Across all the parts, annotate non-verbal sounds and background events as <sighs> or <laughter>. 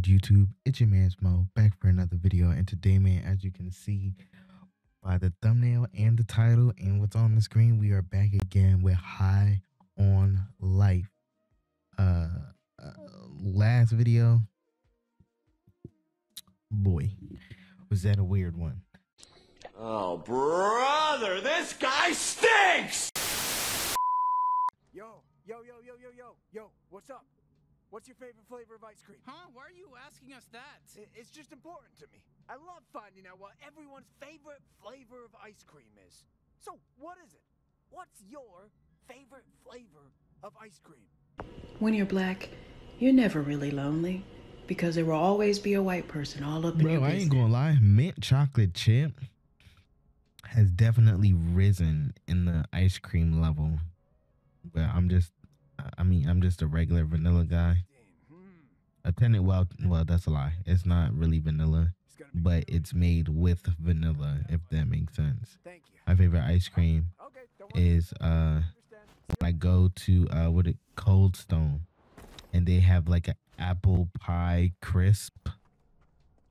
good YouTube? It's your man Smo back for another video. And today, man, as you can see by the thumbnail and the title and what's on the screen, we are back again with High on Life. Uh, uh last video, boy, was that a weird one? Oh, brother, this guy stinks! Yo, yo, yo, yo, yo, yo, yo, what's up? What's your favorite flavor of ice cream? Huh? Why are you asking us that? It's just important to me. I love finding out what everyone's favorite flavor of ice cream is. So, what is it? What's your favorite flavor of ice cream? When you're black, you're never really lonely because there will always be a white person all up in your Bro, I business. ain't gonna lie. Mint chocolate chip has definitely risen in the ice cream level. But I'm just, I mean, I'm just a regular vanilla guy. A tenant, well, well, that's a lie. It's not really vanilla, but it's made with vanilla, if that makes sense. My favorite ice cream is uh I go to uh what it Cold Stone, and they have like an apple pie crisp.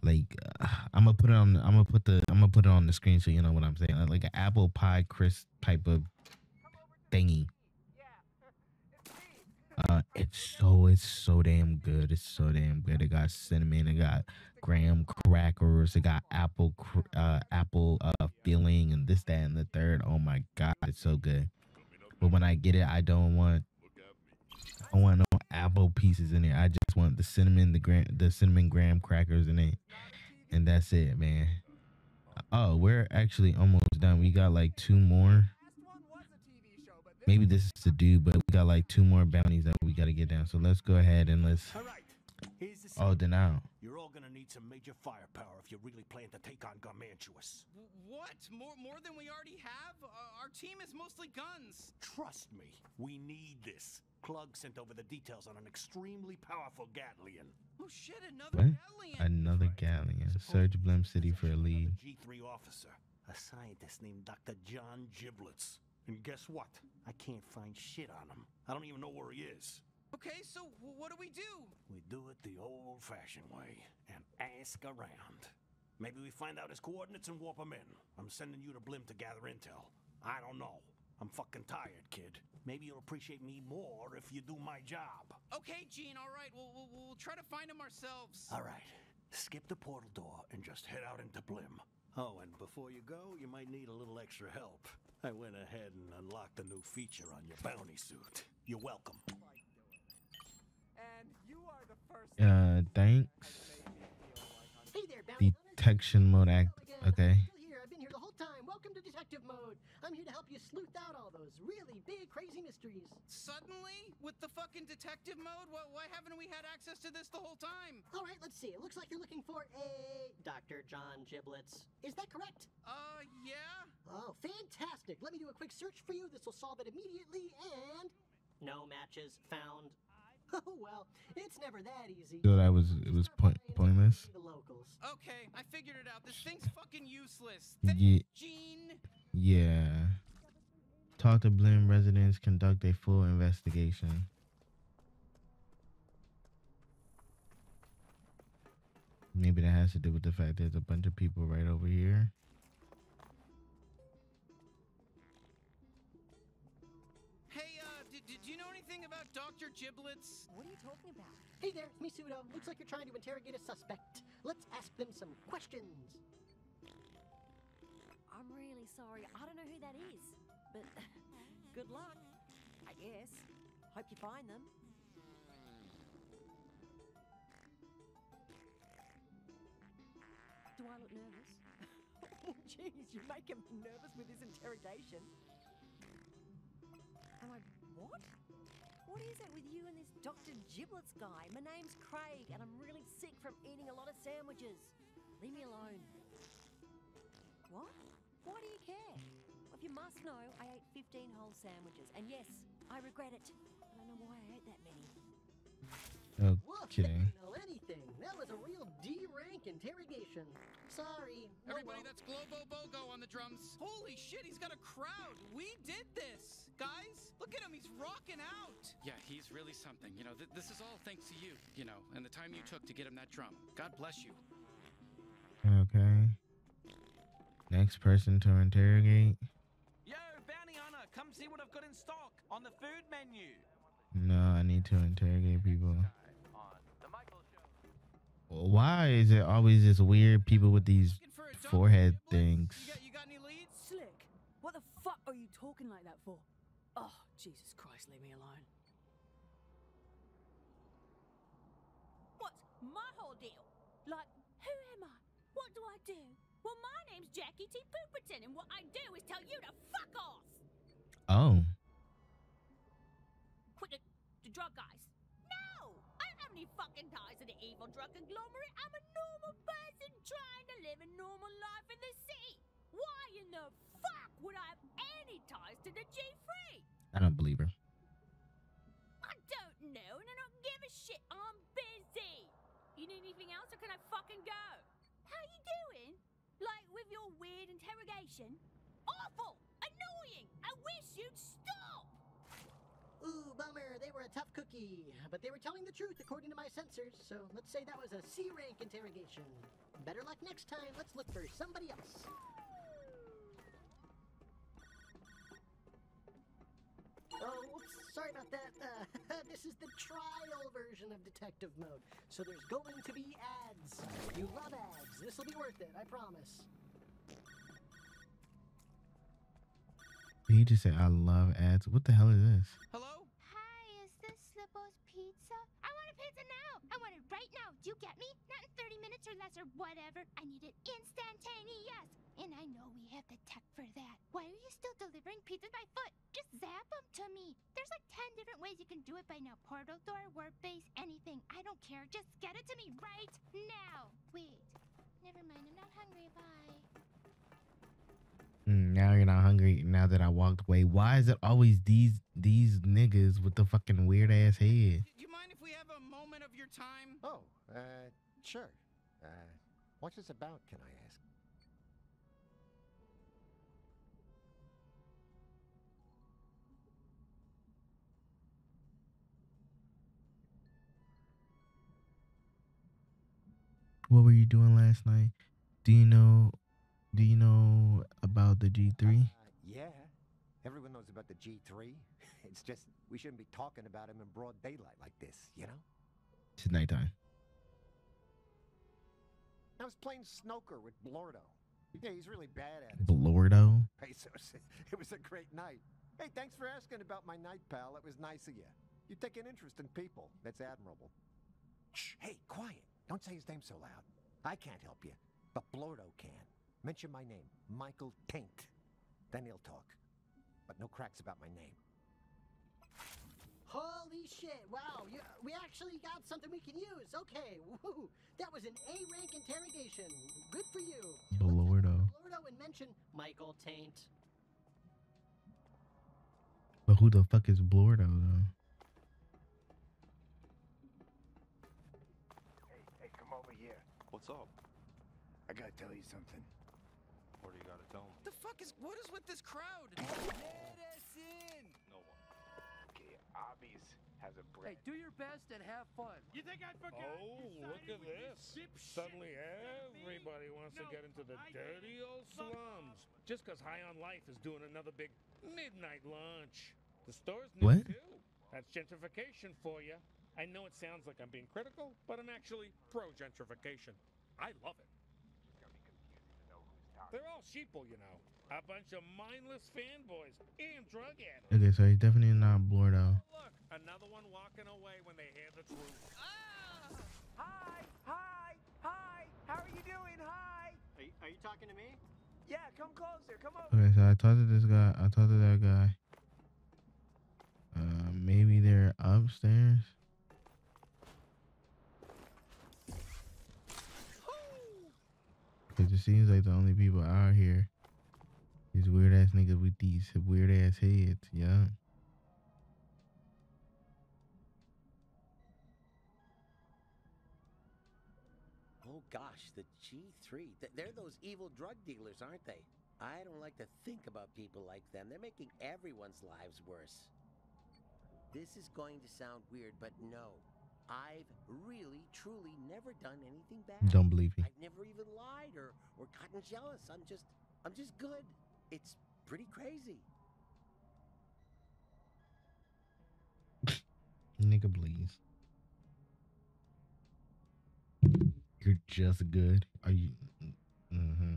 Like uh, I'm gonna put it on. I'm gonna put the. I'm gonna put it on the screen so you know what I'm saying. Like an apple pie crisp type of thingy. Uh, it's so it's so damn good. It's so damn good. It got cinnamon. It got graham crackers. It got apple uh apple uh filling and this that and the third. Oh my god, it's so good. But when I get it, I don't want I don't want no apple pieces in it. I just want the cinnamon, the gram, the cinnamon graham crackers in it, and that's it, man. Oh, we're actually almost done. We got like two more. Maybe this is to do, but we got like two more bounties that we gotta get down. So let's go ahead and let's. All right. Here's the Oh, secret. denial. You're all gonna need some major firepower if you really plan to take on Garmantuous. What? More more than we already have? Uh, our team is mostly guns. Trust me, we need this. Klug sent over the details on an extremely powerful Gatlian. Oh shit! Another What? alien. Another galleon. Search Blim City for a lead. G3 officer, a scientist named Dr. John Giblets. And guess what? I can't find shit on him. I don't even know where he is. okay, so what do we do? We do it the old fashioned way and ask around. Maybe we find out his coordinates and warp him in. I'm sending you to Blim to gather intel. I don't know. I'm fucking tired, kid. Maybe you'll appreciate me more if you do my job. Okay, Gene. All right. We'll we'll, we'll try to find him ourselves. All right. Skip the portal door and just head out into Blim. Oh, and before you go, you might need a little extra help. I went ahead and unlocked a new feature on your bounty suit. You're welcome. And you are the first. Uh, thanks. Hey there, bounty. Detection mode act. Okay. Welcome to detective mode. I'm here to help you sleuth out all those really big, crazy mysteries. Suddenly, with the fucking detective mode, why, why haven't we had access to this the whole time? All right, let's see. It looks like you're looking for a Dr. John Giblets. Is that correct? Uh, yeah. Oh, fantastic. Let me do a quick search for you. This will solve it immediately. And no matches found. <laughs> Oh well, it's never that easy. So that was it was point, pointless. The locals. Okay, I figured it out. This thing's fucking useless. Thanks, Yeah. Gene. Yeah. Talk to Blim residents. Conduct a full investigation. Maybe that has to do with the fact there's a bunch of people right over here. About Dr. Giblets? What are you talking about? Hey there, it's me, Misudo. Looks like you're trying to interrogate a suspect. Let's ask them some questions. I'm really sorry. I don't know who that is. But <laughs> good luck, I guess. Hope you find them. Do I look nervous? <laughs> Jeez, you make him nervous with his interrogation. Am I what? What is it with you and this Dr. Giblets guy? My name's Craig, and I'm really sick from eating a lot of sandwiches. Leave me alone. What? Why do you care? If you must know, I ate 15 whole sandwiches, and yes, I regret it. I don't know why I ate that many. Look, they Okay. know anything. That was a real D-rank interrogation. Sorry. no Everybody, well. that's Globo Bogo on the drums. Holy shit, he's got a crowd. We did this. Guys, look at him. He's rocking out. Yeah, he's really something. You know, th- this is all thanks to you, you know, and the time you took to get him that drum. God bless you. Okay. Next person to interrogate. Yo, bounty hunter, come see what I've got in stock on the food menu. No, I need to interrogate people. On the Michael Show. Why is it always just weird people with these Looking for a dog, forehead things? You got, you got any leads? Slick, what the fuck are you talking like that for? Oh, Jesus Christ, leave me alone. What's my whole deal? Like, who am I? What do I do? Well, my name's Jackie T. Pooperton, and what I do is tell you to fuck off! Oh, Quit the, the drug guys. No! I don't have any fucking ties to the evil drug conglomerate. I'm a normal person trying to live a normal life in the city. Why in the fuck would I have any ties to the G3? I don't believe her. I don't know, and I don't give a shit. I'm busy. You need anything else, or can I fucking go? How you doing? Like with your weird interrogation? Awful! Annoying! I wish you'd stop! Ooh, bummer. They were a tough cookie. But they were telling the truth according to my sensors, so let's say that was a C rank interrogation. Better luck next time. Let's look for somebody else. Sorry about that. Uh, <laughs> this is the trial version of detective mode, so there's going to be ads. You love ads. This will be worth it, I promise. He just said, "I love ads." What the hell is this? Hello? Hi, is this Slippo's Pizza? Pizza now! I want it right now! Do you get me? Not in 30 minutes or less or whatever. I need it instantaneous! And I know we have the tech for that. Why are you still delivering pizzas by foot? Just zap them to me. There's like 10 different ways you can do it by now. Portal door, warp base, anything. I don't care. Just get it to me right now. Wait. Never mind. I'm not hungry. Bye. Mm, now you're not hungry. Now that I walked away, why is it always these these niggas with the fucking weird ass head? Do you mind if we have a moment of your time? Oh, uh, sure. Uh, what's this about, can I ask? What were you doing last night? Do you know? Do you know about the G three? Uh, yeah. Everyone knows about the G3. <laughs> It's just we shouldn't be talking about him in broad daylight like this, you know? It's nighttime. I was playing snooker with Blordo. Yeah, he's really bad at it. Blordo. Hey, so <laughs> it was a great night. Hey, thanks for asking about my night, pal. It was nice of you. You take an interest in people. That's admirable. Shh, hey, quiet. Don't say his name so loud. I can't help you, but Blordo can. Mention my name, Michael Taint. Then he'll talk. But no cracks about my name. Holy shit! Wow, you, we actually got something we can use. Okay, woo! That was an A-rank interrogation. Good for you. Blordo. Blordo and mention Michael Taint. But who the fuck is Blordo though? Hey, hey, come over here. What's up? I gotta tell you something. What do you gotta tell me? The fuck is what is with this crowd? Let us in. No one. Obvious has a Hey, do your best and have fun. You think I forgot? Oh, look at this. Suddenly everybody wants to get into the dirty old slums. Just 'cause High on Life is doing another big midnight lunch. The store's new What? too. That's gentrification for you. I know it sounds like I'm being critical, but I'm actually pro gentrification. I love it. They're all sheeple, you know. A bunch of mindless fanboys and drug addicts. Okay, so he's definitely not Blordo. Look, another one walking away when they hear the truth. Hi, hi, hi. How are you doing? Hi. Are you, are you talking to me? Yeah, come closer. Come over. Okay, so I talked to this guy. I talked to that guy. Uh, maybe they're upstairs. Cause it seems like the only people out here, these weird ass niggas with these weird ass heads. Yeah. Oh gosh, the G3. Th- They're those evil drug dealers, aren't they? I don't like to think about people like them. They're making everyone's lives worse. This is going to sound weird, but no. I've really, truly never done anything bad. Don't believe me. I've never even lied or, or gotten jealous. I'm just, I'm just good. It's pretty crazy. Nigga, please. You're just good. Are you? Mm-hmm.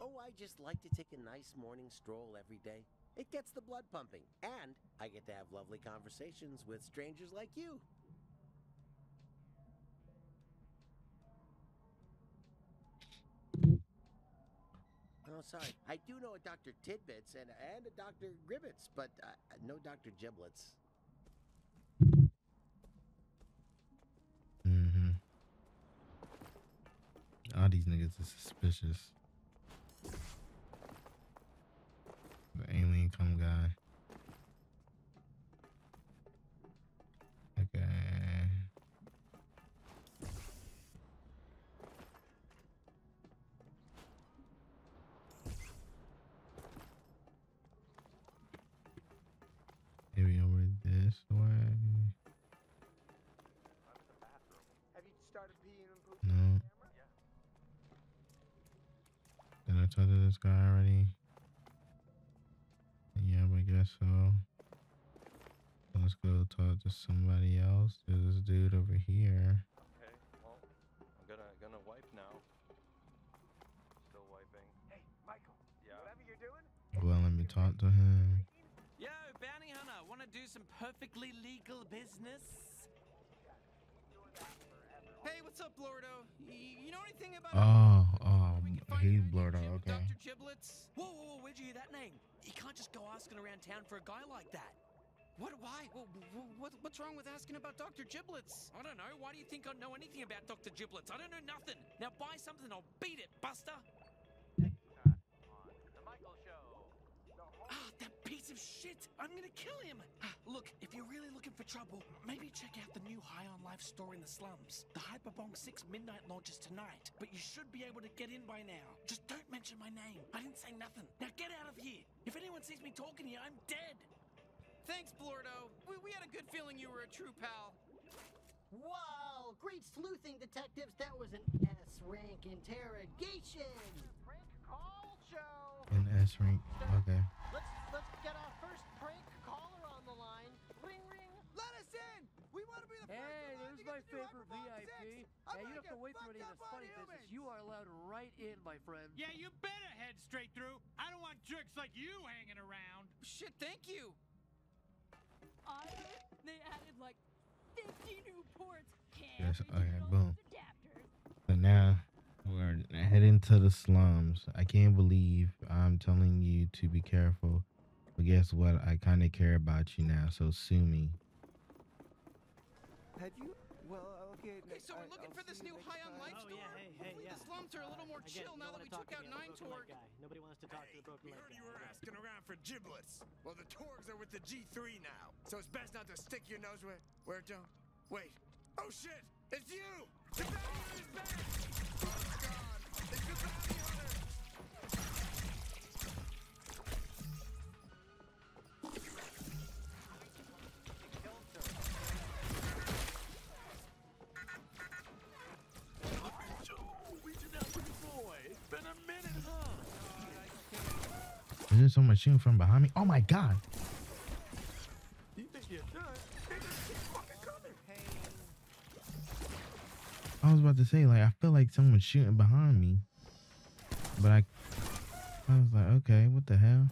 Oh, I just like to take a nice morning stroll every day. It gets the blood pumping, and I get to have lovely conversations with strangers like you. Oh, sorry. I do know a Dr. Tidbits and, and a Dr. Gribbets, but uh, no Dr. Giblets. Mm-hmm. All these niggas are suspicious. The alien come guy. Okay. Maybe over this way. Have you started peeing and pooping? No. Did I talk to this guy already? Yeah, I guess so. Let's go talk to somebody else. There's this dude over here. Okay, well, I'm gonna gonna wipe now. Still wiping. Hey, Michael. Yeah. Whatever you're doing, Well, let me talk to him. Yo, bounty hunter, wanna do some perfectly legal business? Hey, what's up, Blordo? Y- you know anything about Oh, oh, he's blurred out. Okay. Dr. Giblets? Whoa, whoa, whoa, where'd you hear that name? You can't just go asking around town for a guy like that. What? Why? What, what, what's wrong with asking about Dr. Giblets? I don't know. Why do you think I know anything about Dr. Giblets? I don't know nothing. Now buy something, I'll beat it, Buster. Of shit! I'm gonna kill him! <sighs> Look, if you're really looking for trouble, maybe check out the new High on Life store in the slums. The Hyperbong 6 midnight launches tonight, but you should be able to get in by now. Just don't mention my name. I didn't say nothing. Now get out of here! If anyone sees me talking here, I'm dead! Thanks, Blordo. We, we had a good feeling you were a true pal. Wow, great sleuthing, detectives. That was an S rank interrogation. prank call show. An S rank. Okay. First. there's my favorite VIP. Yeah, you don't have to wait for any of this funny business. You are allowed right in, my friend. Yeah, you better head straight through. I don't want jerks like you hanging around. Shit, thank you. I they added like 50 new ports. Yes. Okay. Boom. So now we're heading to the slums. I can't believe I'm telling you to be careful. But guess what? I kind of care about you now. So sue me. Had you? Well, okay. Okay, so we're looking for this new High on Life Oh, store? yeah, hey, hey, Hopefully yeah. the slums are a little uh, more Again, chill you now don't that we wanna took out to me, I'm a Nine broken Torg. guy. Nobody wants to talk to the broken We leg heard guy. you were asking around for giblets. Well, the Torgs are with the G3 now, so it's best not to stick your nose where where it don't. Wait. Oh shit! It's you! The bounty hunter's back! Oh god! It's the bounty hunter! Is there someone shooting from behind me? Oh my god! You think you're done? They just keep fucking coming. I was about to say, like, I feel like someone's shooting behind me. But I I was like, okay, what the hell?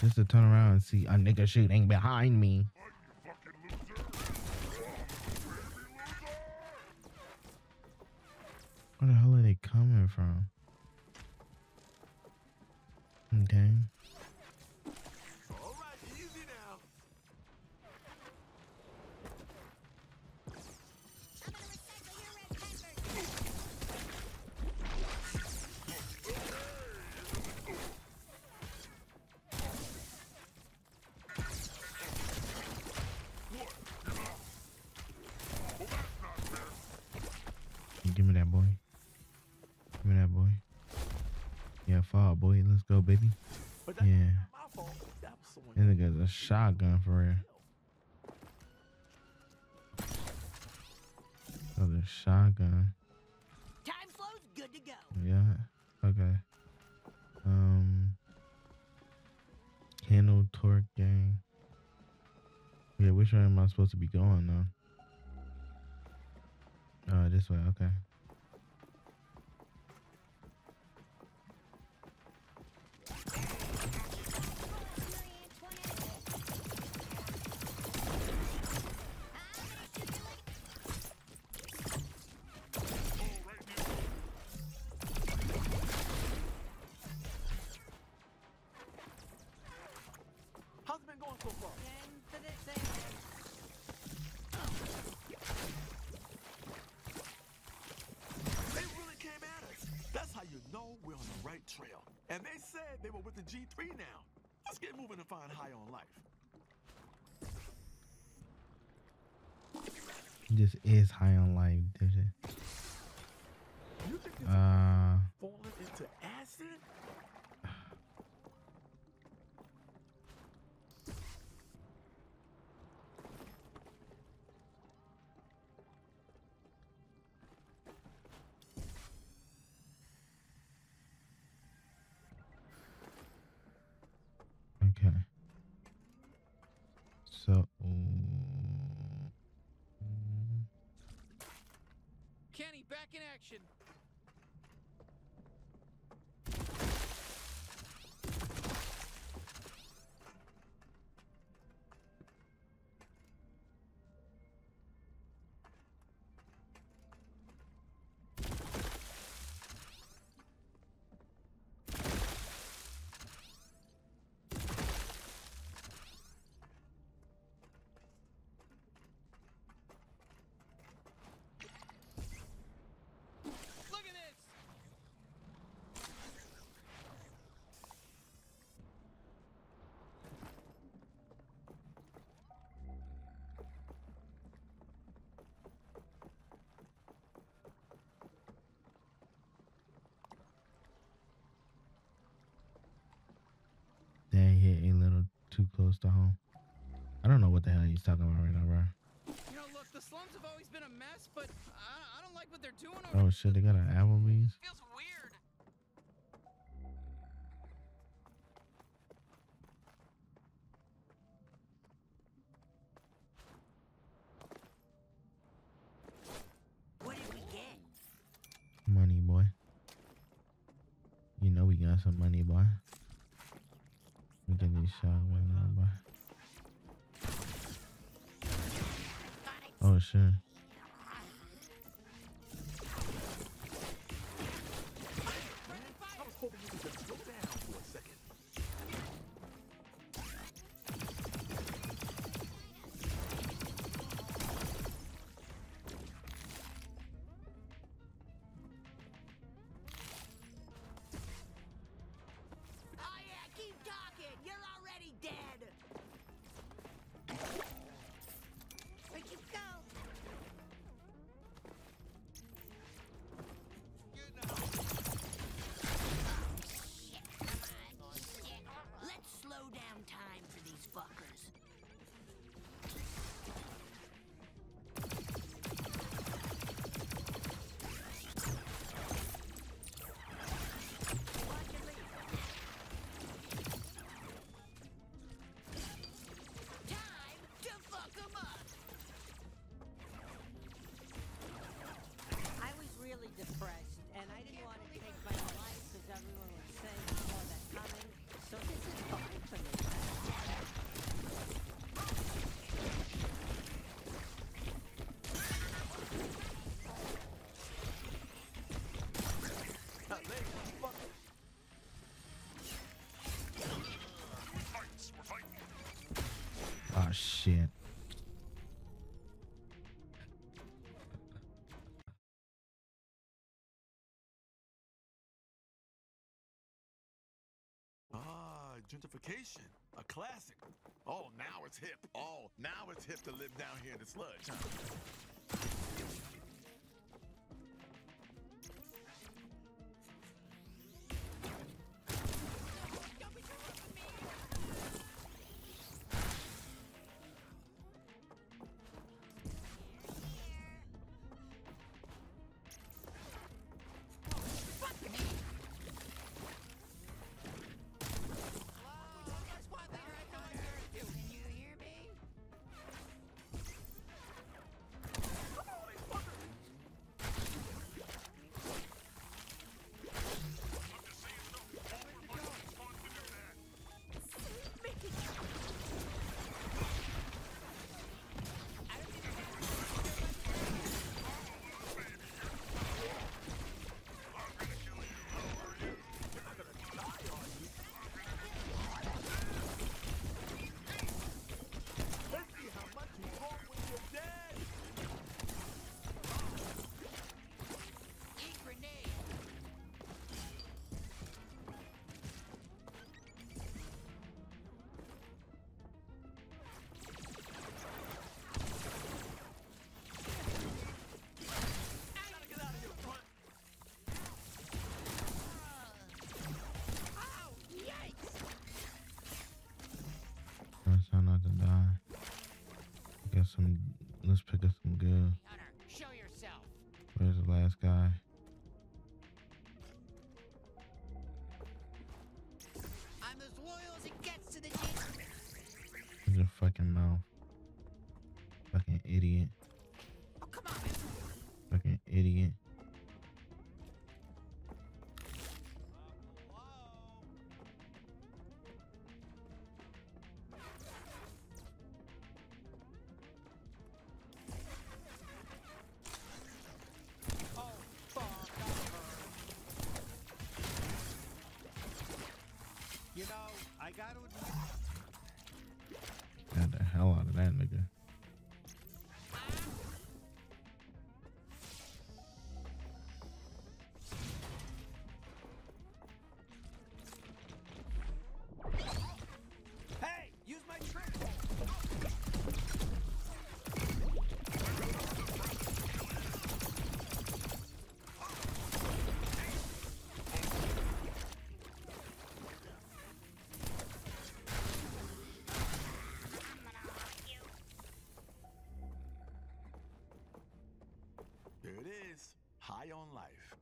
Just to turn around and see a nigga shooting behind me. Where the hell are they coming from? Okay. shotgun for real. Another shotgun. Time slow's good to go. Yeah. Okay. Um. Handle torque gang. Yeah, which way am I supposed to be going though? Uh, this way. Okay. Back in action. Look at this. That hit a little too close to home. I don't know what the hell he's talking about right now, bro. You know, look, the slums have always been a mess, but I, I don't like what they're doing Oh shit, they got an Applebee's. Feels gentrification. A classic. Oh, now it's hip. Oh, now it's hip to live down here in the sludge, huh? as loyal as it gets to the Your fucking mouth. I gotta. It is. High on life.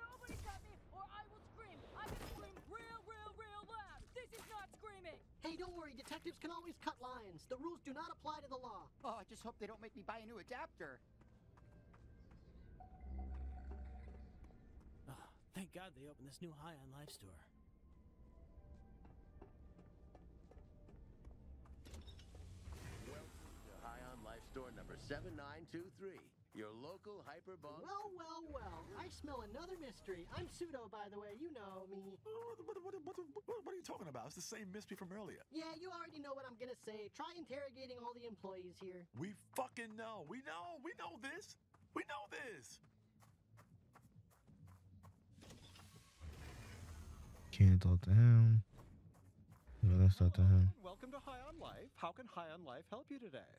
Nobody cut me, or I will scream. I can scream real, real, real loud. This is not screaming. Hey, don't worry. Detectives can always cut lines. The rules do not apply to the law. Oh, I just hope they don't make me buy a new adapter. Oh, thank God they opened this new High on Life store. Store number 7923, your local hyperbong. Well, well, well. I smell another mystery. I'm pseudo, by the way. You know me. What, what, what, what, what, what are you talking about? It's the same mystery from earlier. Yeah, you already know what I'm gonna say. Try interrogating all the employees here. We fucking know. We know. We know this. We know this. Can't talk to him. Well, let's talk to him. Welcome to High on Life. How can High on Life help you today?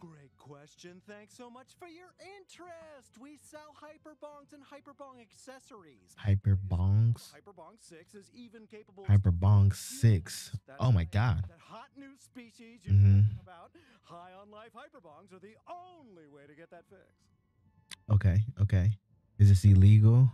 Great question. Thanks so much for your interest. We sell hyperbongs and hyperbong accessories. Hyperbongs. Hyperbong 6 is even capable of Hyperbong 6. Oh my god. that hot new species you Mhm. about. High on Life hyperbongs are the only way to get that fixed. Okay, okay. Is this illegal?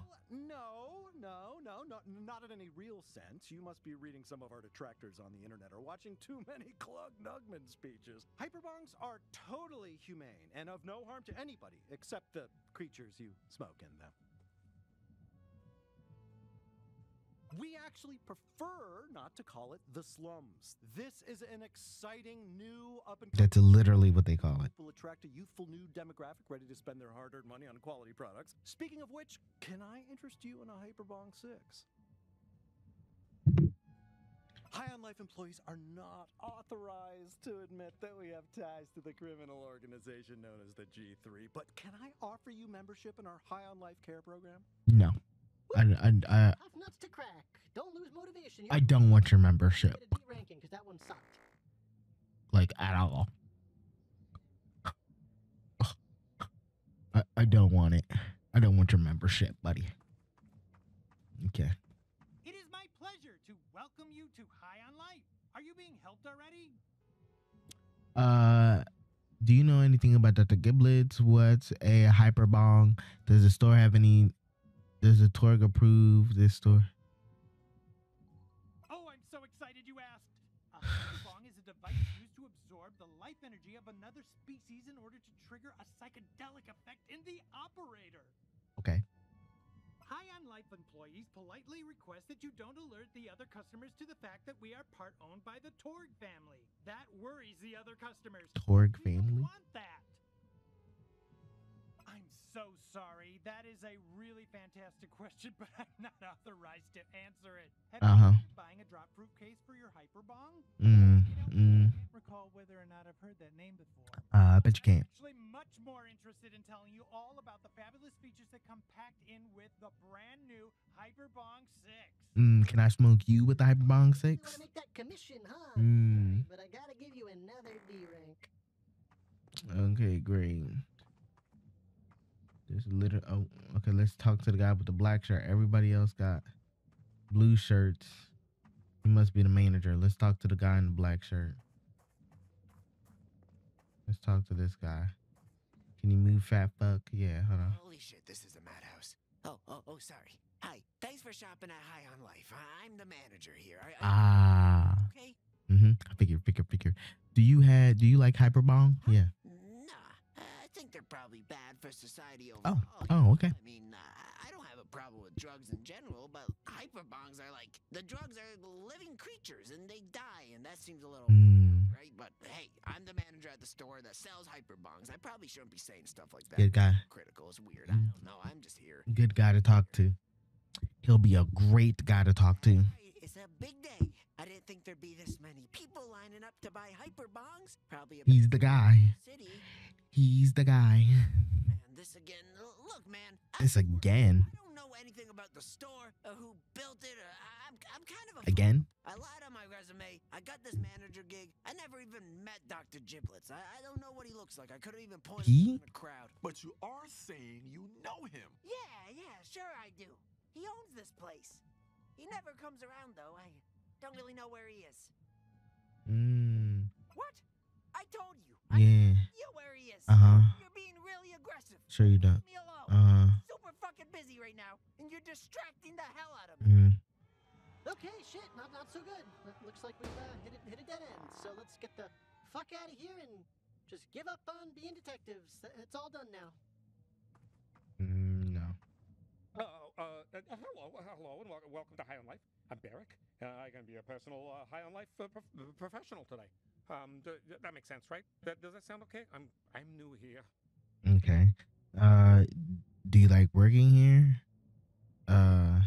No, no, no, no, not in any real sense. You must be reading some of our detractors on the internet or watching too many <laughs> Clug Nugman speeches. Hyperbongs are totally humane and of no harm to anybody except the creatures you smoke in them. We actually prefer not to call it the slums. This is an exciting new up and That's literally what they call it. will attract a youthful new demographic ready to spend their hard-earned money on quality products. Speaking of which, can I interest you in a Hyperbong 6? High on Life employees are not authorized to admit that we have ties to the criminal organization known as the G3, but can I offer you membership in our High on Life care program? No. I, I, I, Tough nuts to crack. Don't lose motivation. I don't want your membership. Get a D ranking that one sucked. Like, at all. I, I don't want it. I don't want your membership, buddy. Okay. It is my pleasure to welcome you to High on Life. Are you being helped already? Uh, do you know anything about Dr. Giblets? What's a hyperbong? Does the store have any? Does the Torg approve this store? Oh, I'm so excited you asked. Uh, <sighs> a hyperbong is a device used to absorb the life energy of another species in order to trigger a psychedelic effect in the operator. Okay. High on Life employees politely request that you don't alert the other customers to the fact that we are part owned by the Torg family. That worries the other customers. Torg family? Want that? I'm so sorry. That is a really fantastic <laughs> question, but I'm not authorized to answer it. Have Uh-huh. you considered buying a drop proof case for your hyperbong? Mm, mm. I can't recall whether or not I've heard that name before. Uh, I bet you can't. Actually, much more interested in telling you all about the fabulous features that come packed in with the brand new Hyperbong 6. Mm, can I smoke you with the hyperbong 6? You six? want to make that commission, huh? Mm. But I gotta give you another D rank. Okay, great. There's little. Oh, okay. Let's talk to the guy with the black shirt. Everybody else got blue shirts. He must be the manager. Let's talk to the guy in the black shirt. Let's talk to this guy. Can you move, fat fuck? Yeah, hold on. Holy shit, this is a madhouse. Oh, oh, oh, sorry. Hi, thanks for shopping at High on Life. I'm the manager here. I, I, Ah. Okay. Mm-hmm. I figure, figure, figure. Do you had? Do you like hyperbong? Yeah. Think they're probably bad for society Oh. overall. Oh. Okay. I mean, uh, I don't have a problem with drugs in general, but hyperbongs are like the drugs are living creatures and they die, and that seems a little Mm. right. But hey, I'm the manager at the store that sells hyperbongs. I probably shouldn't be saying stuff like that. Good guy. Critical is weird. I don't know. I'm just here. Good guy to talk to. He'll be a great guy to talk to. It's a big day. I didn't think there'd be this many people lining up to buy hyperbongs. Probably a He's the guy. city. He's the guy. Man, this again. Look, man. This again. I don't know anything about the store or who built it. Or I'm, I'm kind of a Again? I lied on my resume. I got this manager gig. I never even met Dr. Giblets. I, I don't know what he looks like. I couldn't even point He? him in the crowd. But you are saying you know him. Yeah, yeah, sure I do. He owns this place. He never comes around though. I don't really know where he is. Mm. What? I told you. Yeah. You where he is. Uh huh. You're being really aggressive. Sure you don't. Leave me alone. Uh-huh. Super fucking busy right now, and you're distracting the hell out of me. Mm. Okay, shit, not not so good. It looks like we've uh, hit, a, hit a dead end. So let's get the fuck out of here and just give up on being detectives. It's all done now. Mm, no. Uh, uh, hello, hello, and wel- welcome to High on Life. I'm Barrick. Uh, I'm going to be a personal uh, High on Life uh, prof- professional today. Um, that makes sense, right? That, does that sound okay? I'm I'm new here. Okay. Uh, do you like working here? Uh,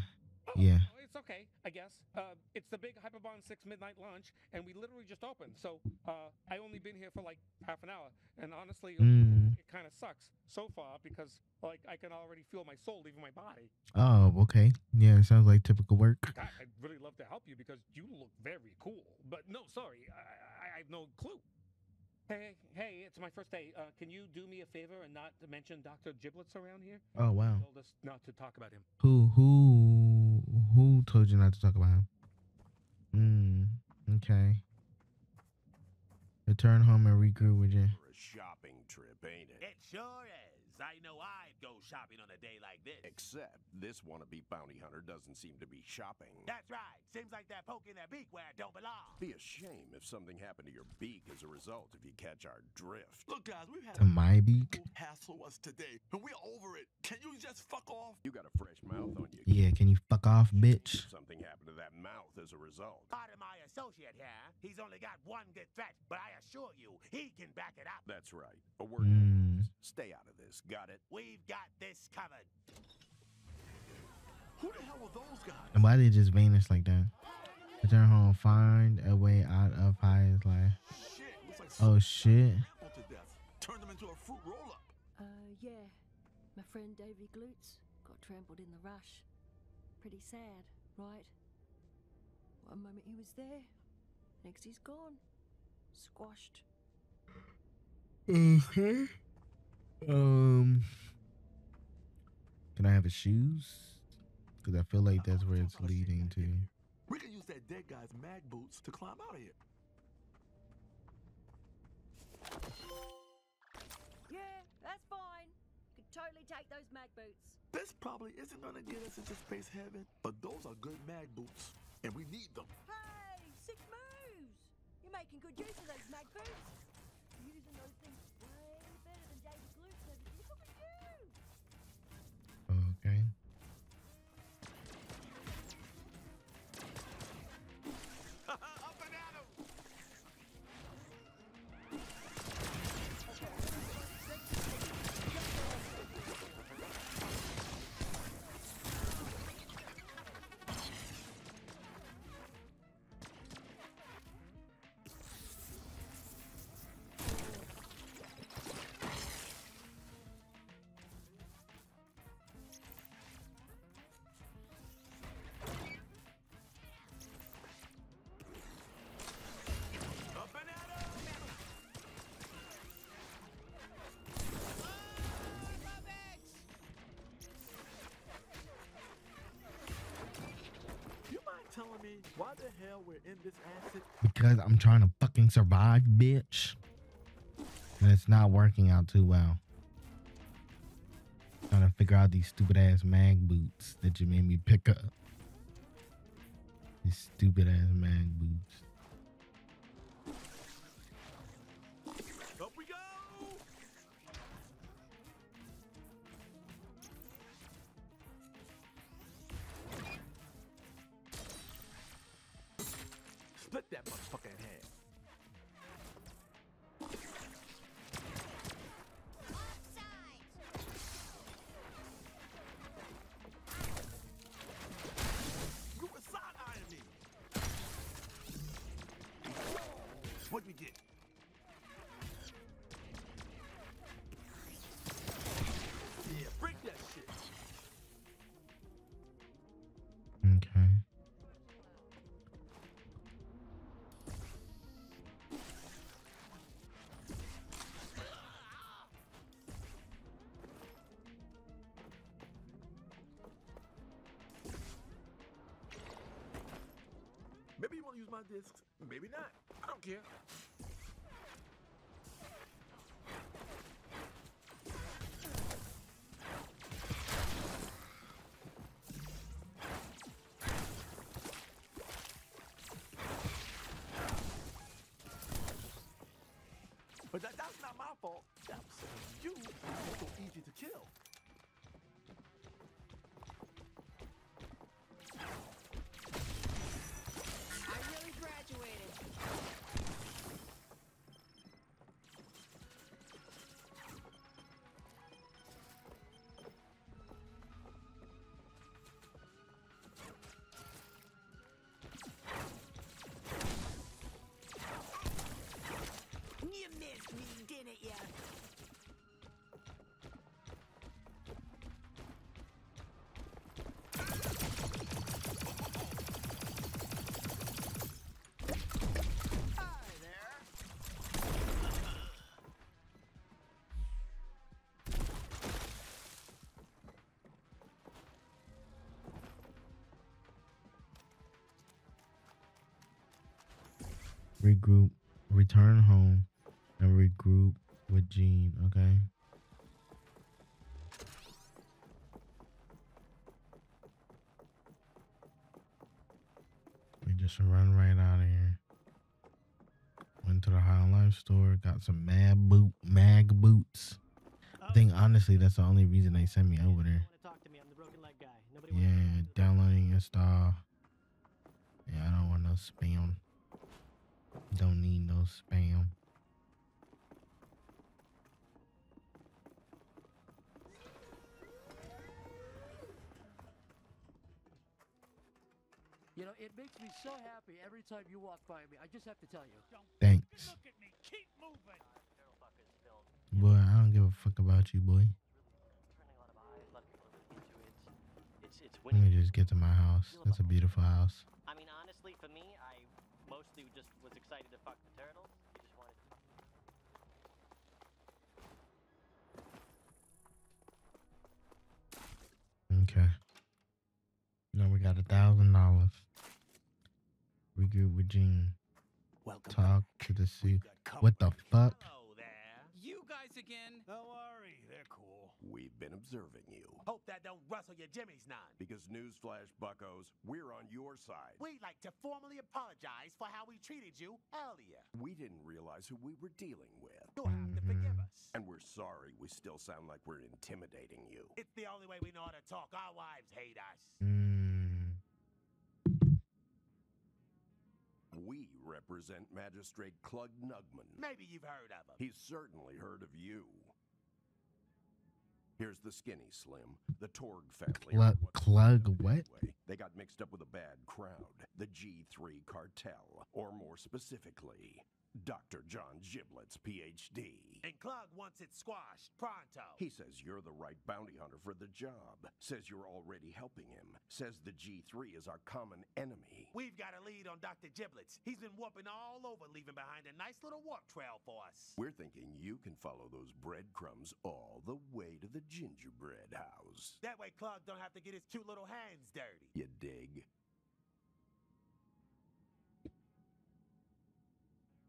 yeah. Oh, it's okay, I guess. Uh, it's the big Hyperbong 6 midnight launch, and we literally just opened. So uh, I only been here for like half an hour, and honestly, Mm. It kind of sucks so far because like I can already feel my soul leaving my body. Oh, okay. Yeah, it sounds like typical work. God, I'd really love to help you because you look very cool. But no, sorry, I, I, I have no clue. Hey, hey, it's my first day. Uh, can you do me a favor and not mention Dr. Giblets around here? Oh, wow. He told us not to talk about him. Who who who told you not to talk about him? Hmm. Okay. Return home and regroup with you. Trip, ain't it? It sure is. I know I'd go shopping on a day like this. Except this wannabe bounty hunter doesn't seem to be shopping. That's right. Seems like they're poking their beak where it don't belong. Be a shame if something happened to your beak as a result if you catch our drift. Look, guys, we've had To my beak? hassle us today, and we're over it. Can you just fuck off? You got a fresh mouth on you. Yeah, can you fuck off, bitch? Something happened to that mouth as a result. Part of my associate here, he's only got one good threat, but I assure you, he can back it up. That's right. A word. Mm. Stay out of this. Got it? We've got this covered. Who the hell were those guys? And why they just vanish like that? Return home, find a way out of High's life. Shit, like Oh shit. trampled to death. Turned them into a fruit roll-up. Uh, yeah. My friend Davy Glutes got trampled in the rush. Pretty sad, right? One moment he was there, next he's gone. Squashed. Okay. Um. Can I have his shoes? Because I feel like that's where it's leading to. We can use that dead guy's mag boots to climb out of here. Yeah, that's fine. Could totally take those mag boots. This probably isn't gonna get us into space heaven, but those are good mag boots, and we need them. Hey, sick moves! You're making good use of those mag boots. Me why the hell we're in this? Because I'm trying to fucking survive, bitch. And it's not working out too well. Trying to figure out these stupid ass mag boots that you made me pick up. These stupid ass mag boots. Maybe not. Regroup, return home, and regroup with Gene. Okay. We just run right out of here. Went to the High Life store, got some mad boot mag boots. I think honestly that's the only reason they sent me over there. Yeah, downloading install. Yeah, I don't want no spam. Don't need no spam. You know, it makes me so happy every time you walk by me. I just have to tell you. Thanks. Look at me. Keep moving. Boy, I don't give a fuck about you, boy. It's, it's Let me just get to my house. That's a beautiful house. I mean, honestly, for me, I mostly just was excited to fuck the turtles. I just wanted to. Okay. Now we got a thousand dollars. Regroup with Gene. Welcome Talk to the suit. What the fuck? You guys again? Don't worry, they're cool. We've been observing you. Hope that don't rustle your jimmies none. Because newsflash, buckos, we're on your side. We'd like to formally apologize for how we treated you earlier. We didn't realize who we were dealing with. You'll have to forgive us. And we're sorry we still sound like we're intimidating you. It's the only way we know how to talk. Our wives hate us. Mm. We represent Magistrate Clug Nugman. Maybe you've heard of him. He's certainly heard of you. Here's the skinny slim, the Torg family. are Clug, what- clug, what? Anyway, they got mixed up with a bad crowd, the G3 cartel, or more specifically, Dr. John Giblets, PhD. And Clug wants it squashed pronto. He says you're the right bounty hunter for the job. Says you're already helping him. Says the G3 is our common enemy. We've got a lead on Dr. Giblets. He's been warping all over, leaving behind a nice little warp trail for us. We're thinking you can follow those breadcrumbs all the way to the gingerbread house. That way Clug don't have to get his cute little hands dirty. You dig?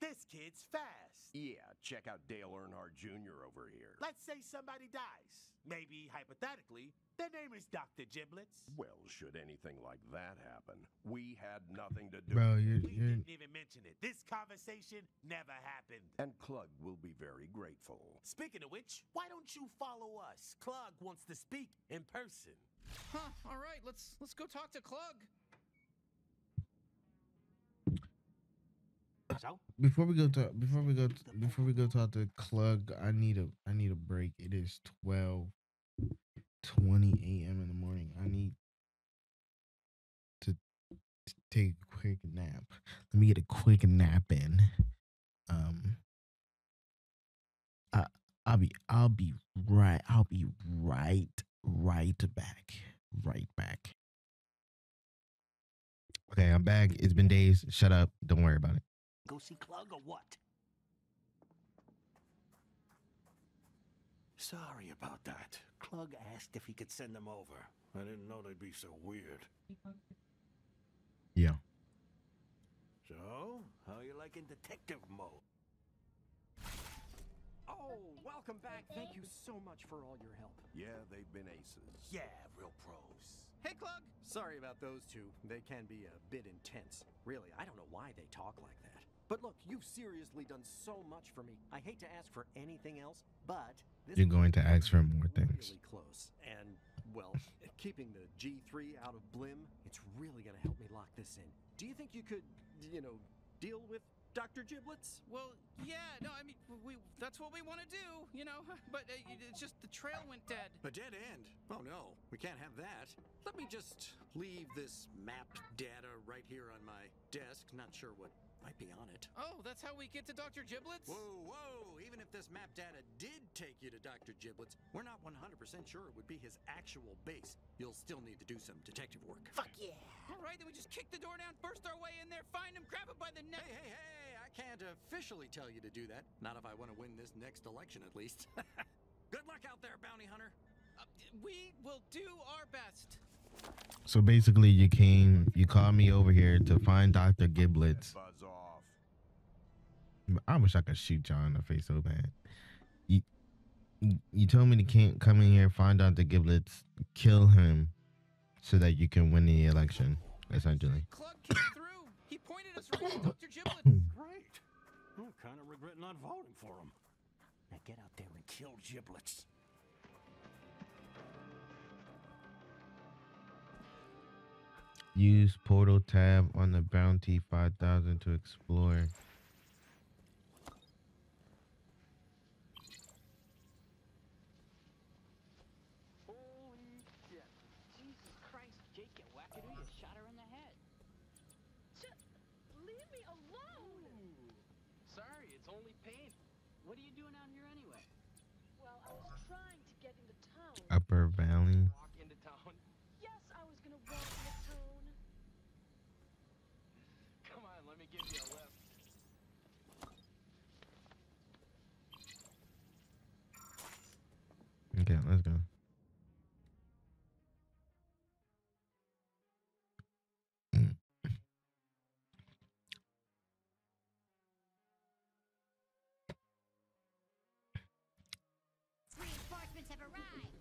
This kid's fast. Yeah, check out Dale Earnhardt Jr. over here. Let's say somebody dies. Maybe, hypothetically, their name is Dr. Giblets. Well, should anything like that happen, we had nothing to do. Bro, you're, We you're didn't even mention it. This conversation never happened. And Clug will be very grateful. Speaking of which, why don't you follow us? Clug wants to speak in person. Huh, all right, let's let's go talk to Clug. So? before we go to before we go to, before we go talk the Clug, I need a I need a break. It is twelve twenty a.m. in the morning. I need to t- take a quick nap. Let me get a quick nap in. Um, I I'll be I'll be right I'll be right right back right back. Okay, I'm back. It's been days. Shut up. Don't worry about it. Go see Clug or what? Sorry about that. Clug asked if he could send them over. I didn't know they'd be so weird. Yeah. So, how are you liking detective mode? Oh, welcome back. Thank you so much for all your help. Yeah, they've been aces. Yeah, real pros. Hey, Clug. Sorry about those two. They can be a bit intense. Really, I don't know why they talk like that. But look, you've seriously done so much for me. I hate to ask for anything else, but this You're going to ask for more things. really close. And well, <laughs> keeping the G3 out of Blim, it's really going to help me lock this in. Do you think you could, you know, deal with Dr. Giblets? Well, yeah, no, I mean, we that's what we want to do, you know. <laughs> But uh, it's just the trail went dead. A dead end? Oh no, we can't have that. Let me just leave this map data right here on my desk. Not sure what might be on it. Oh, that's how we get to Dr. Giblets? Whoa, whoa! Even if this map data did take you to Dr. Giblets, we're not 100% sure it would be his actual base. You'll still need to do some detective work. Fuck yeah. All right, then we just kick the door down, burst our way in there, find him, grab him by the neck. Hey, hey, hey! I can't officially tell you to do that. Not if I want to win this next election, at least. <laughs> Good luck out there, bounty hunter. Uh, we will do our best. So basically, you came, you called me over here to find Doctor Giblets. I wish I could shoot John in the face so bad. You, you- you told me to can't come in here, find Doctor Giblets, kill him, so that you can win the election. Essentially. <coughs> Clug came through. He pointed us right at Dr. Giblets. <coughs> Great. I kind of regret not voting for him. Now get out there and kill Giblets. Use portal tab on the bounty 5000 to explore. Holy shit. Jesus Christ, Jake, get wackadoo, you shot her in the head. Leave me alone! Sorry, it's only pain. What are you doing out here anyway? Well, I was trying to get into town. Upper Valley. Walk. Yes, I was gonna walk into town. Come on, let me give you a lift. Okay, let's go. Have arrived.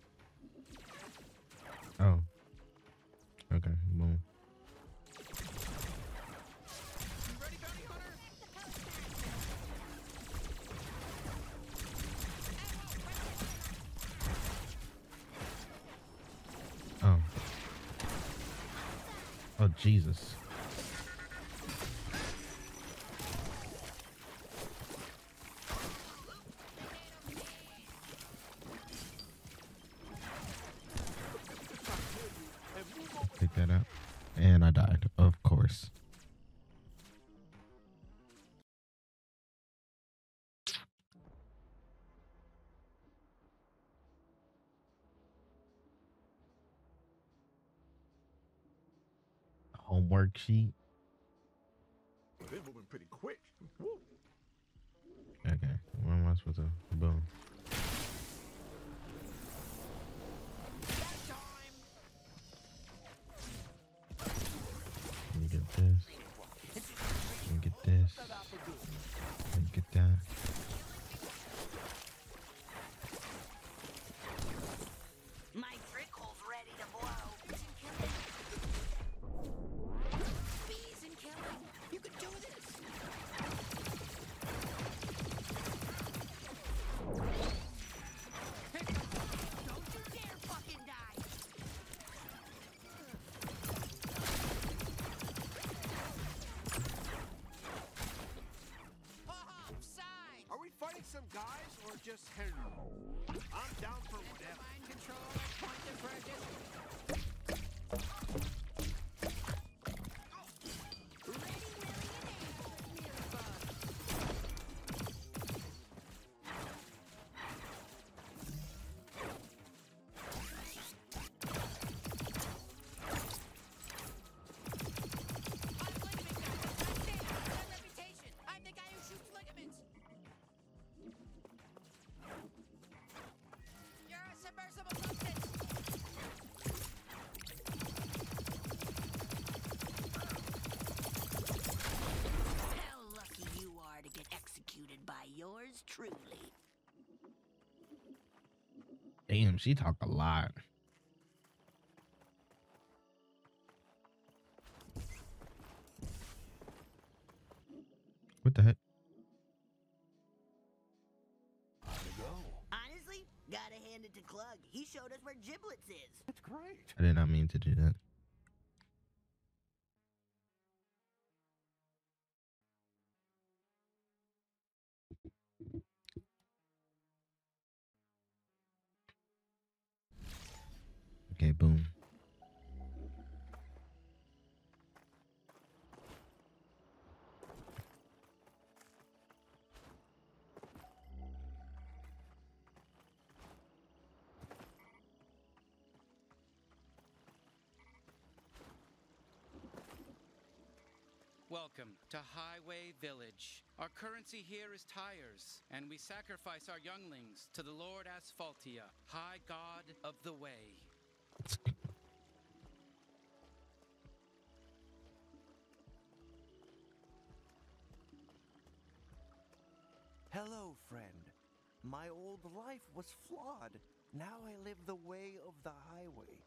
Jesus. Homework sheet. Well, they're moving pretty quick. Woo. Okay, where am I supposed to? Boom. some guys or just Henry? I'm down for whatever. Mind control, point of practice. Damn, she talked a lot. What the heck? Honestly, gotta hand it to Clug. He showed us where Giblets is. That's great. I did not mean to do that. To Highway Village. Our currency here is tires, and we sacrifice our younglings to the Lord Asphaltia, High God of the Way. Hello, friend. My old life was flawed. Now I live the way of the highway.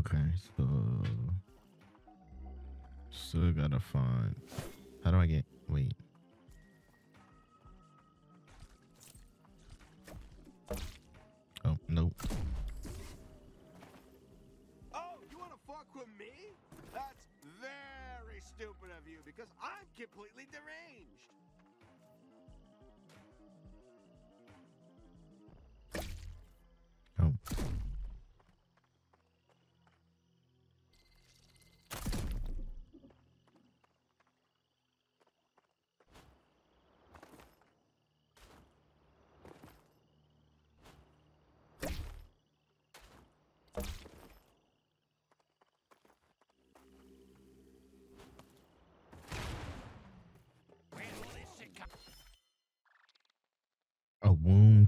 Okay, so still gotta find. How do I get?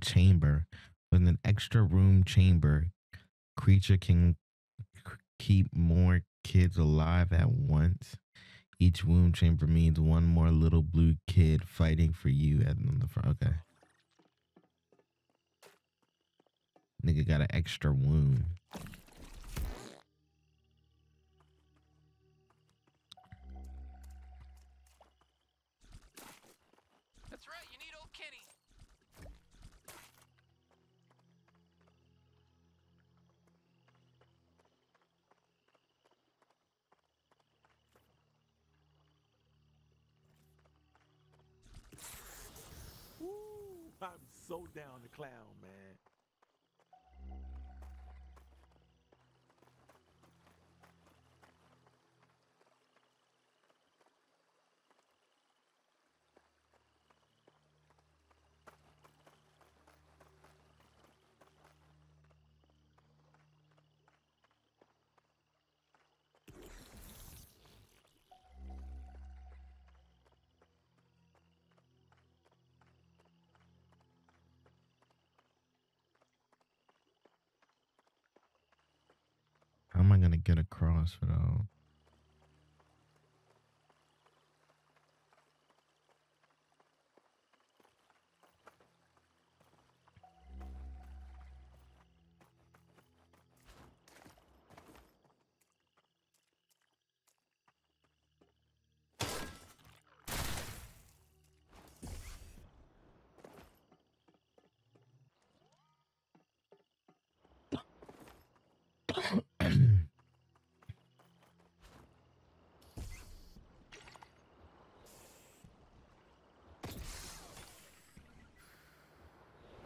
Chamber. With an extra room chamber, creature can keep more kids alive at once. Each womb chamber means one more little blue kid fighting for you at the front. Okay. Nigga got an extra womb. Clown, man. How am I gonna get across without?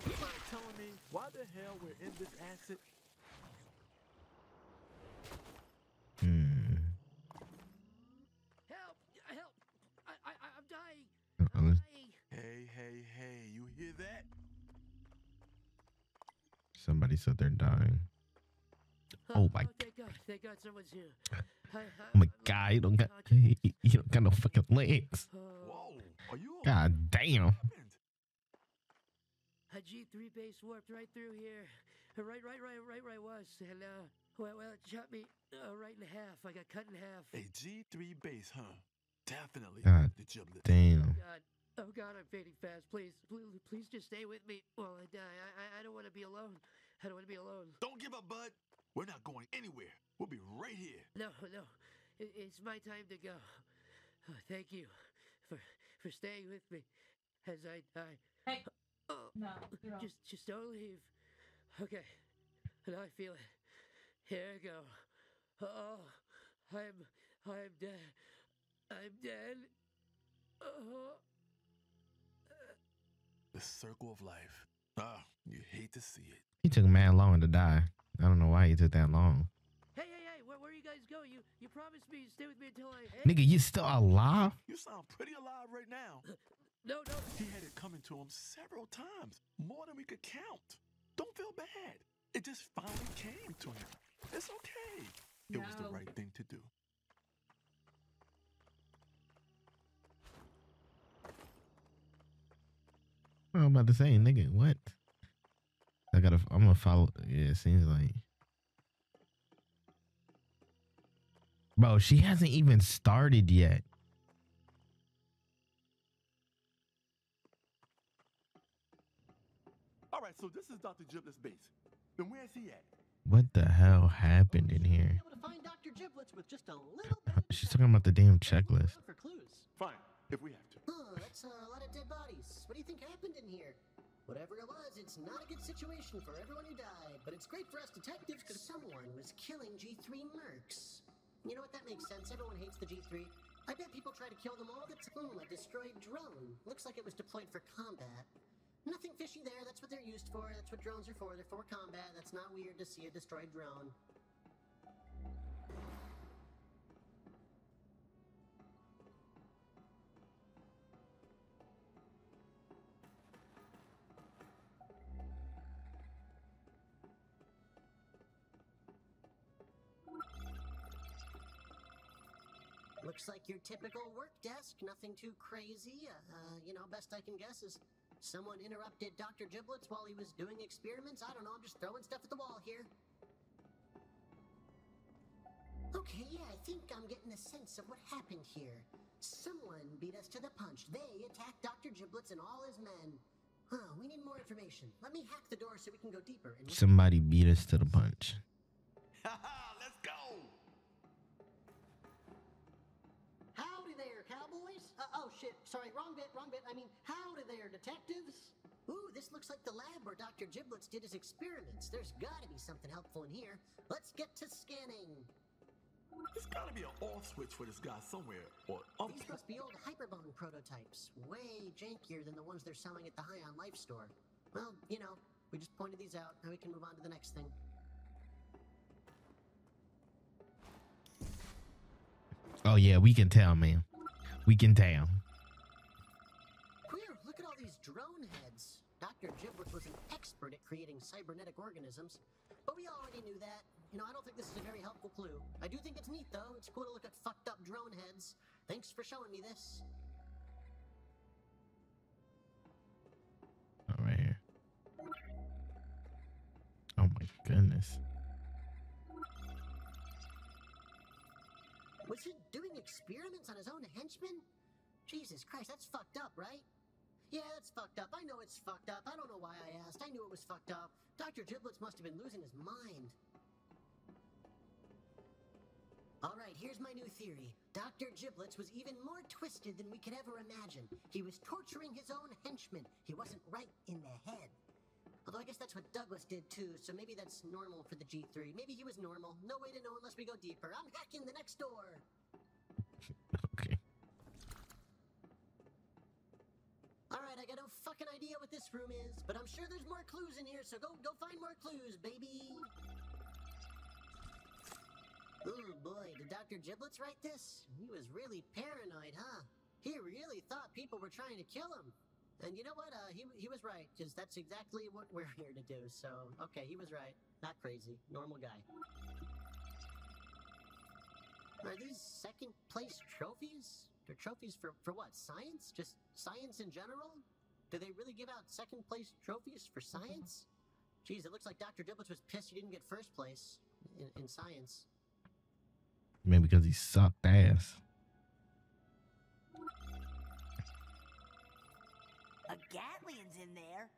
You mind telling me why the hell we're in this acid? Hmm. Help! Help! I, I, I- I'm dying. Uh, let's- Hey, hey, hey, you hear that? Somebody said they're dying. Oh my! Thank God! Thank God, someone's here. <laughs> I, I, Oh my god! You don't got <laughs> you don't got no fucking legs. Whoa, are you God damn! A G3 base warped right through here. Right, right, right, right where I was. And, uh, well, well it shot me uh, right in half. I got cut in half. A G3 base, huh? Definitely. God the giblets. damn. God. Oh, God, I'm fading fast. Please, please, please just stay with me while I die. I, I, I don't want to be alone. I don't want to be alone. Don't give up, bud. We're not going anywhere. We'll be right here. No, no. It, it's my time to go. Oh, thank you for for staying with me as I die. Hey. Oh, No, you're off. just just don't leave. Okay. and I feel it. Here I go. Oh, I'm I'm dead. I'm dead. Oh. The circle of life. Ah, you hate to see it. He took mad long to die. I don't know why he took that long. Hey, hey, hey! Where, where are you guys going? You you promised me you'd stay with me until I. Hey. Nigga, you still alive? You sound pretty alive right now. <laughs> No, no. He had it coming to him several times, more than we could count. Don't feel bad. It just finally came to him. It's okay. It was the right thing to do. I'm about to say, nigga, what? I gotta. I'm gonna follow. Yeah, it seems like. Bro, she hasn't even started yet. So this is Dr. Giblet's base. Then where's he at? What the hell happened in here? able to find Dr. Giblets with just a little She's talking about the damn checklist. for clues. Fine, if we have to. Huh, that's a lot of dead bodies. What do you think happened in here? Whatever it was, it's not a good situation for everyone who died, but it's great for us detectives because someone was killing G3 mercs. You know what? That makes sense. Everyone hates the G3. I bet people try to kill them all the time. Hmm, a destroyed drone. Looks like it was deployed for combat. Nothing fishy there. That's what they're used for. That's what drones are for. They're for combat. That's not weird to see a destroyed drone. Looks like your typical work desk. Nothing too crazy. Uh, you know, best I can guess is someone interrupted Dr. Giblets while he was doing experiments. I don't know. I'm just throwing stuff at the wall here. Okay, yeah, I think I'm getting a sense of what happened here. Someone beat us to the punch. They attacked Dr. Giblets and all his men. Huh, we need more information. Let me hack the door so we can go deeper. And Somebody beat us to the punch. <laughs> oh, shit. Sorry, wrong bit, wrong bit. I mean, howdy there, detectives. Ooh, this looks like the lab where Dr. Giblets did his experiments. There's gotta be something helpful in here. Let's get to scanning. There's gotta be an off switch for this guy somewhere, or um, These must be old Hyperbong prototypes. Way jankier than the ones they're selling at the High on Life store. Well, you know, we just pointed these out. Now we can move on to the next thing. Oh yeah, we can tell, man. We can tell. Queer, look at all these drone heads. Dr. Giblets was an expert at creating cybernetic organisms, but we already knew that. You know, I don't think this is a very helpful clue. I do think it's neat, though. It's cool to look at fucked up drone heads. Thanks for showing me this. Oh, right here. Oh my goodness. Was he doing experiments on his own henchmen? Jesus Christ, that's fucked up, right? Yeah, that's fucked up. I know it's fucked up. I don't know why I asked. I knew it was fucked up. Dr. Giblets must have been losing his mind. Alright, here's my new theory. Dr. Giblets was even more twisted than we could ever imagine. He was torturing his own henchmen. He wasn't right in the head. Although I guess that's what Douglas did too, so maybe that's normal for the G3. Maybe he was normal. No way to know unless we go deeper. I'm hacking the next door. <laughs> Okay. Alright, I got no fucking idea what this room is, but I'm sure there's more clues in here, so go go find more clues, baby. Oh boy, did Dr. Giblets write this? He was really paranoid, huh? He really thought people were trying to kill him. And you know what? Uh, he, he was right, because that's exactly what we're <laughs> here to do. So, okay, he was right. Not crazy. Normal guy. Are these second place trophies? They're trophies for, for what? Science? Just science in general? Do they really give out second place trophies for science? <laughs> Geez, it looks like Dr. Giblets was pissed he didn't get first place in, in science. Maybe because he sucked ass. A Gatlian's in there.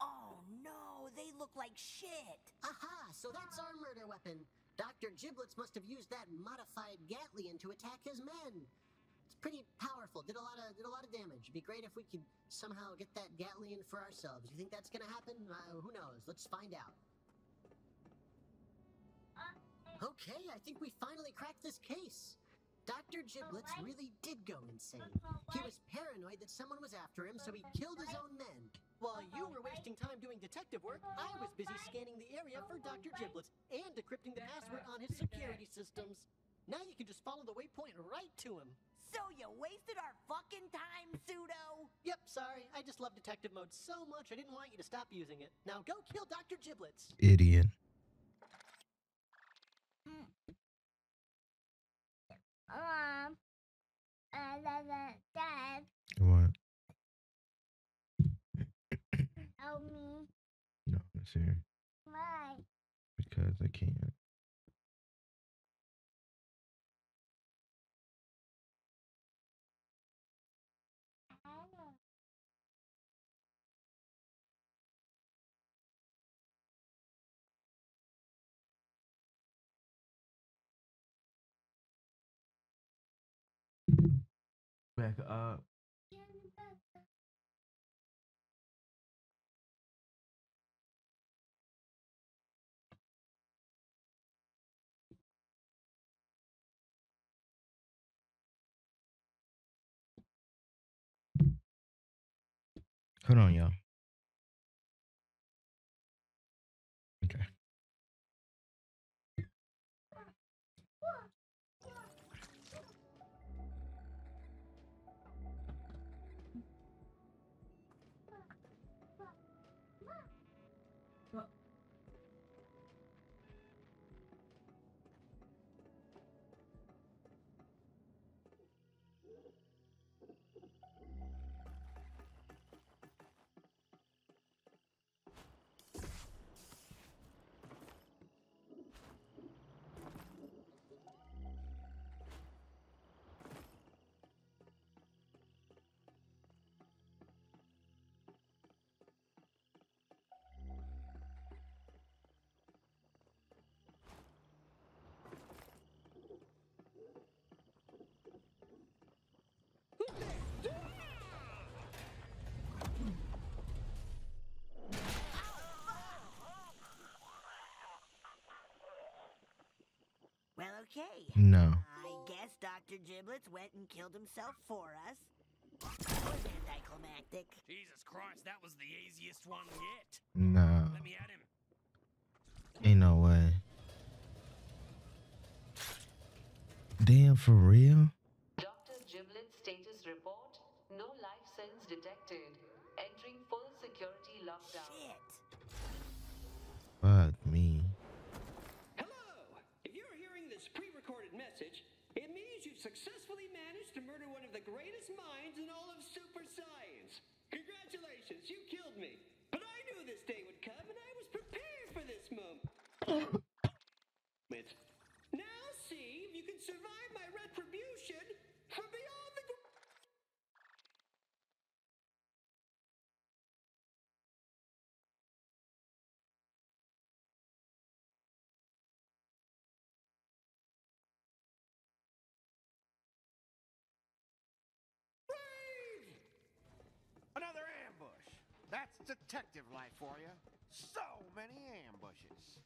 Oh no, they look like shit. Aha, so that's our murder weapon. Dr. Giblets must have used that modified Gatlian to attack his men. It's pretty powerful. Did a lot of did a lot of damage. It'd be great if we could somehow get that Gatlian for ourselves. You think that's gonna happen? Uh, who knows? Let's find out. Okay, I think we finally cracked this case. Dr. Giblets really did go insane. He was paranoid that someone was after him, so he killed his own men. While you were wasting time doing detective work, I was busy scanning the area for Dr. Giblets and decrypting the password on his security systems. Now you can just follow the waypoint right to him. So you wasted our fucking time, Pseudo? Yep, sorry. I just love detective mode so much I didn't want you to stop using it. Now go kill Dr. Giblets. Idiot. Mom. Dad, What? <coughs> <coughs> help me. No, it's here. Why? Because I can't. back up. Hold on, y'all. okay. No. I guess Dr. Giblets went and killed himself for us. That was anticlimactic. Jesus Christ, that was the easiest one yet. No. Let me at him. Ain't no way. Damn, for real? Dr. Giblet's status report. No life signs detected. Entering full security lockdown. Shit. Fuck me. greatest minds in all of super science. Congratulations, you killed me. But I knew this day would come, and I was prepared for this moment. <laughs> detective life for you. So many ambushes.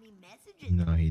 many messages. No, he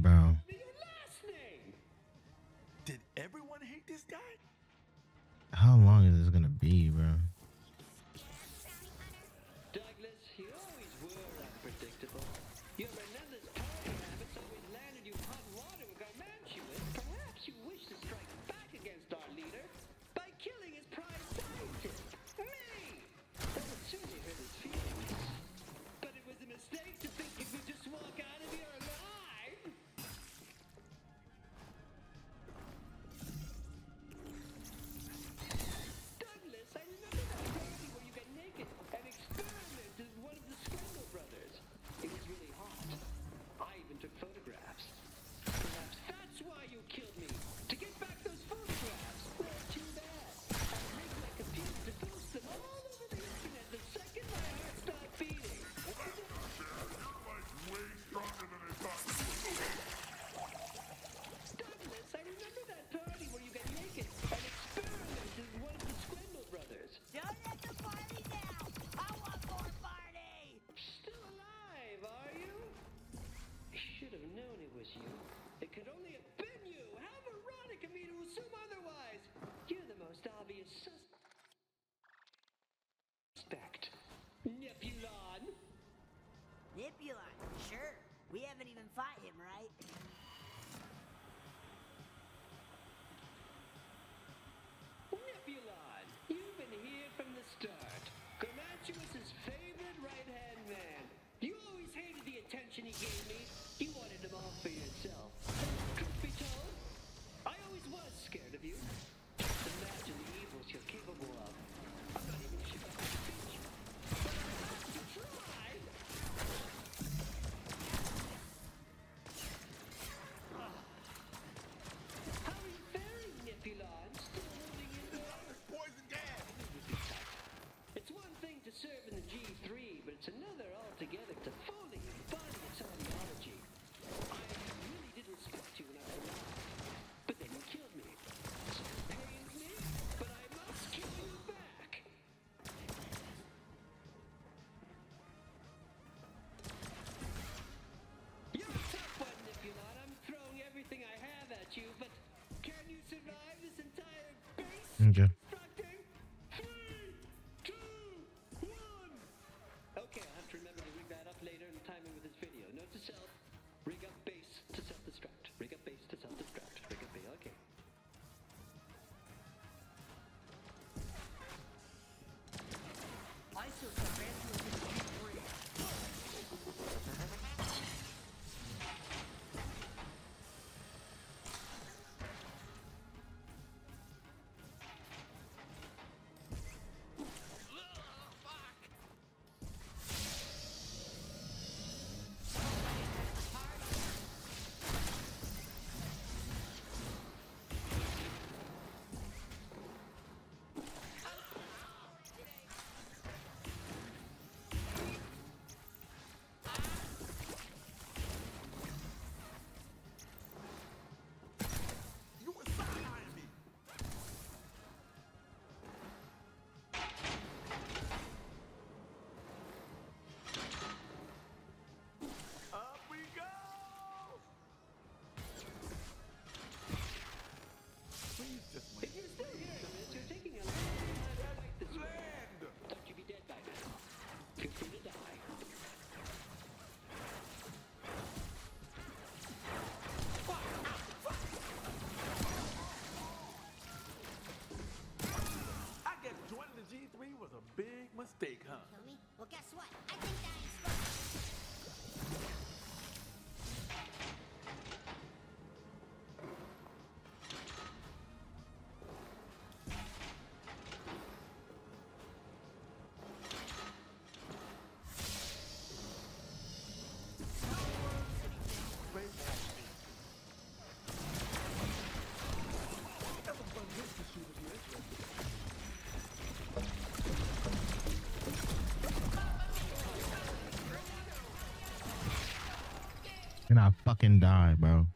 Bro. you gave me, you wanted them all for yourself. Truth be told, I always was scared of you. Imagine the evils you're capable of. I'm not even sure I could beat you. But I have to try! How are you faring, Nipulon? Still holding in there? poison gas! It's one thing to serve in the G3, but it's another altogether to And I fucking die, bro.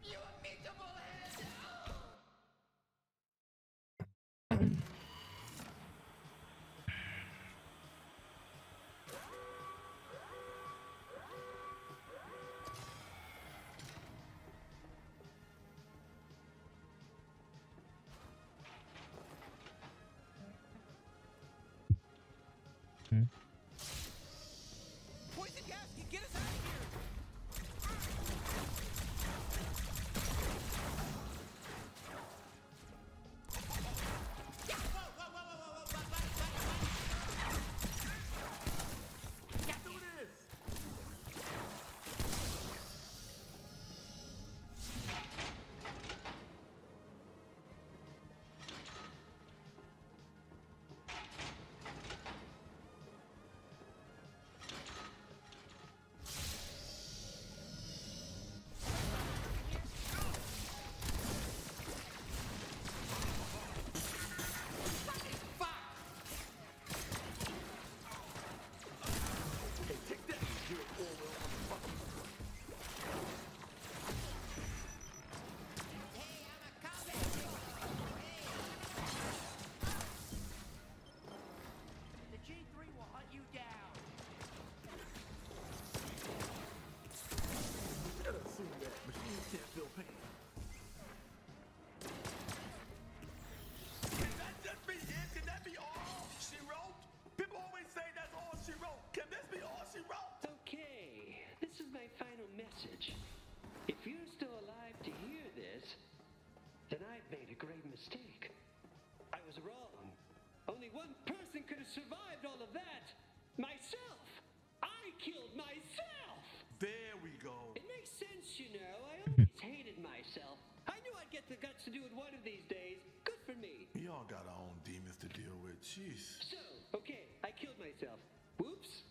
Jeez. So, okay, I killed myself. Whoops.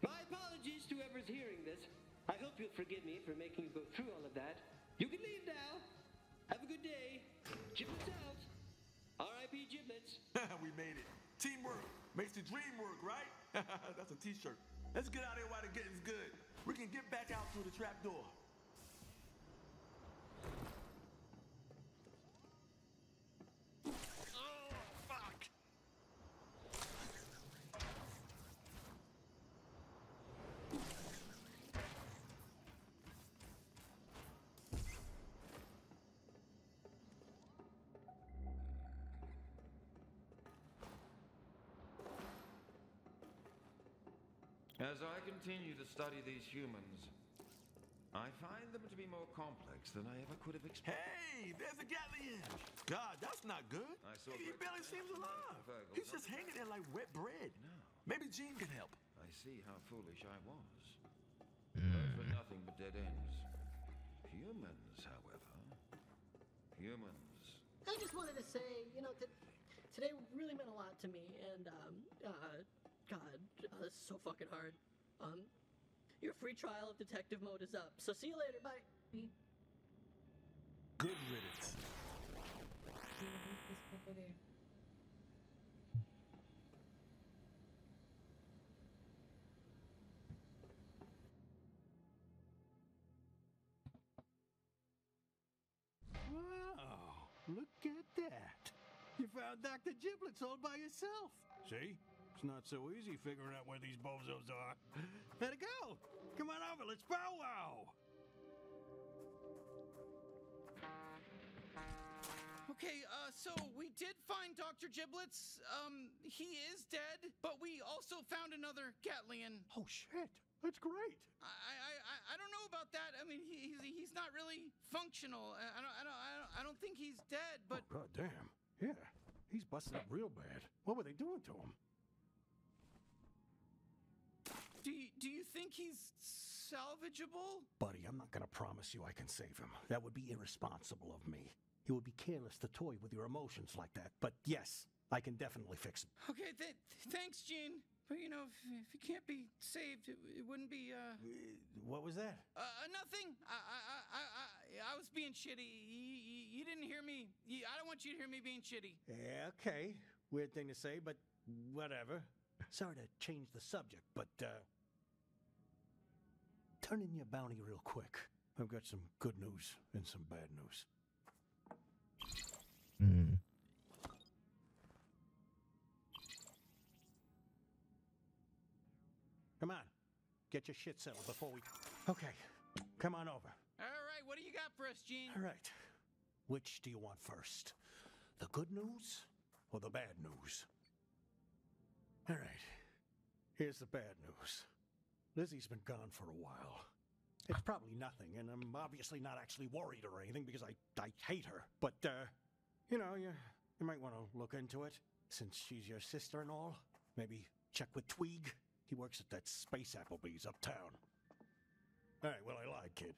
My apologies to whoever's hearing this. I hope you'll forgive me for making you go through all of that. You can leave now. Have a good day. Giblets out. R.I.P. Giblets. <laughs> we made it. Teamwork makes the dream work, right? <laughs> That's a t-shirt. Let's get out of here while the getting's good. We can get back out through the trap door. As I continue to study these humans, I find them to be more complex than I ever could have expected. Hey, there's a Gatlian. God, that's not good. I saw he Rick- barely seems alive. Virgil, He's just hanging there like wet bread. No. Maybe Gene can help. I see how foolish I was. Those were nothing but dead ends. Humans, however. Humans. I just wanted to say, you know, that today really meant a lot to me, and um, uh, God, uh, this is so fucking hard. Um, your free trial of detective mode is up, so see you later. Bye. Good riddance. Wow, look at that. You found Dr. Giblets all by yourself. See? It's not so easy figuring out where these bozos are. Let it go. Come on over, let's bow wow! Okay, uh, so we did find Dr. Giblets. Um, he is dead, but we also found another Gatlian. Oh shit, that's great. I, I, I, I don't know about that. I mean, he, he's, he's not really functional. I I don't, I don't, I don't, I don't think he's dead, but God damn. Yeah, he's busted up real bad. What were they doing to him? Think he's salvageable? Buddy, I'm not gonna promise you I can save him. That would be irresponsible of me. It would be careless to toy with your emotions like that. But yes, I can definitely fix him. Okay, th- thanks, Gene. But you know, if, if he can't be saved, it, it wouldn't be. Uh, What was that? uh, nothing. I, I, I, I, I was being shitty. You, you, you didn't hear me. You, I don't want you to hear me being shitty. Yeah, okay. Weird thing to say, but whatever. Sorry to change the subject, but uh turn in your bounty real quick. I've got some good news and some bad news. Hmm. Come on, get your shit settled before we. Okay, come on over. All right, what do you got for us, Gene? All right. Which do you want first? The good news or the bad news? All right. Here's the bad news. Lizzie's been gone for a while. It's probably nothing, and I'm obviously not actually worried or anything because I, I hate her. But, uh, you know, you, you might want to look into it since she's your sister and all. Maybe check with Tweeg. He works at that Space Applebee's uptown. Right, well, I lied, kid.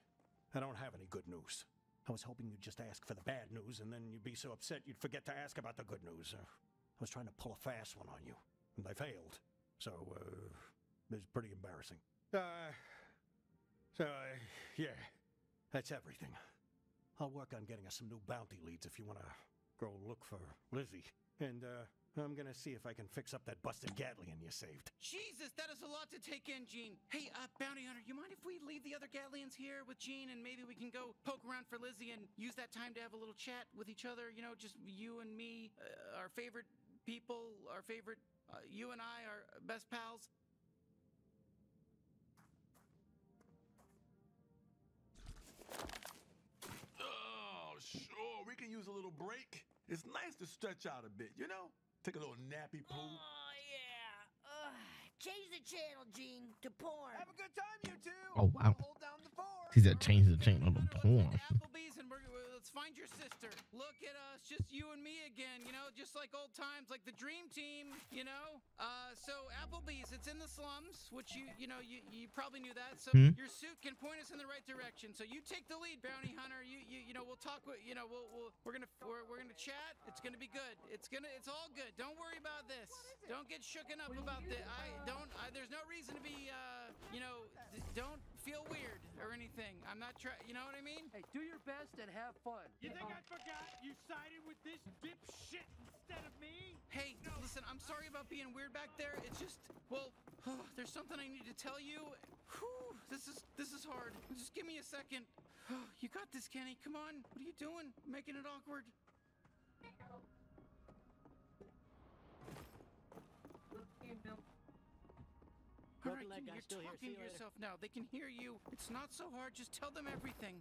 I don't have any good news. I was hoping you'd just ask for the bad news, and then you'd be so upset you'd forget to ask about the good news. Uh, I was trying to pull a fast one on you, and I failed. So, uh, it was pretty embarrassing. Uh, so, uh, yeah, that's everything. I'll work on getting us some new bounty leads if you want to go look for Lizzie. And, uh, I'm gonna see if I can fix up that busted Gatlian you saved. Jesus, that is a lot to take in, Gene. Hey, uh, Bounty Hunter, you mind if we leave the other Gatlians here with Gene and maybe we can go poke around for Lizzie and use that time to have a little chat with each other? You know, just you and me, uh, our favorite people, our favorite, uh, you and I, our best pals. We can use a little break. It's nice to stretch out a bit, you know? Take a little nappy poo. Oh, yeah. Ugh. Change the channel, Gene, to porn. Have a good time, you two. Oh wow. Hold down the fort. He said change the channel to porn. Find your sister. Look at us, just you and me again, you know, just like old times, like the dream team, you know? Uh, so Applebee's, it's in the slums, which you, you know, you, you probably knew that. So Hmm. your suit can point us in the right direction. So you take the lead, bounty hunter. You, you, you know, we'll talk with, you know, we'll, we'll, we're gonna, we're, we're gonna chat. It's gonna be good. It's gonna, it's all good. Don't worry about this. Don't get shooken up about this. I don't, I, there's no reason to be, uh, you know, d- don't feel weird or anything. I'm not trying, you know what I mean? Hey, do your best and have fun. You think I forgot you sided with this dipshit instead of me? Hey, listen, I'm sorry about being weird back there. It's just, well, <sighs> there's something I need to tell you. Whew, this is this is hard. Just give me a second. <sighs> You got this, Kenny. Come on. What are you doing? Making it awkward. All right, Kenny, you're still here. See talking you to yourself now. They can hear you. It's not so hard. Just tell them everything.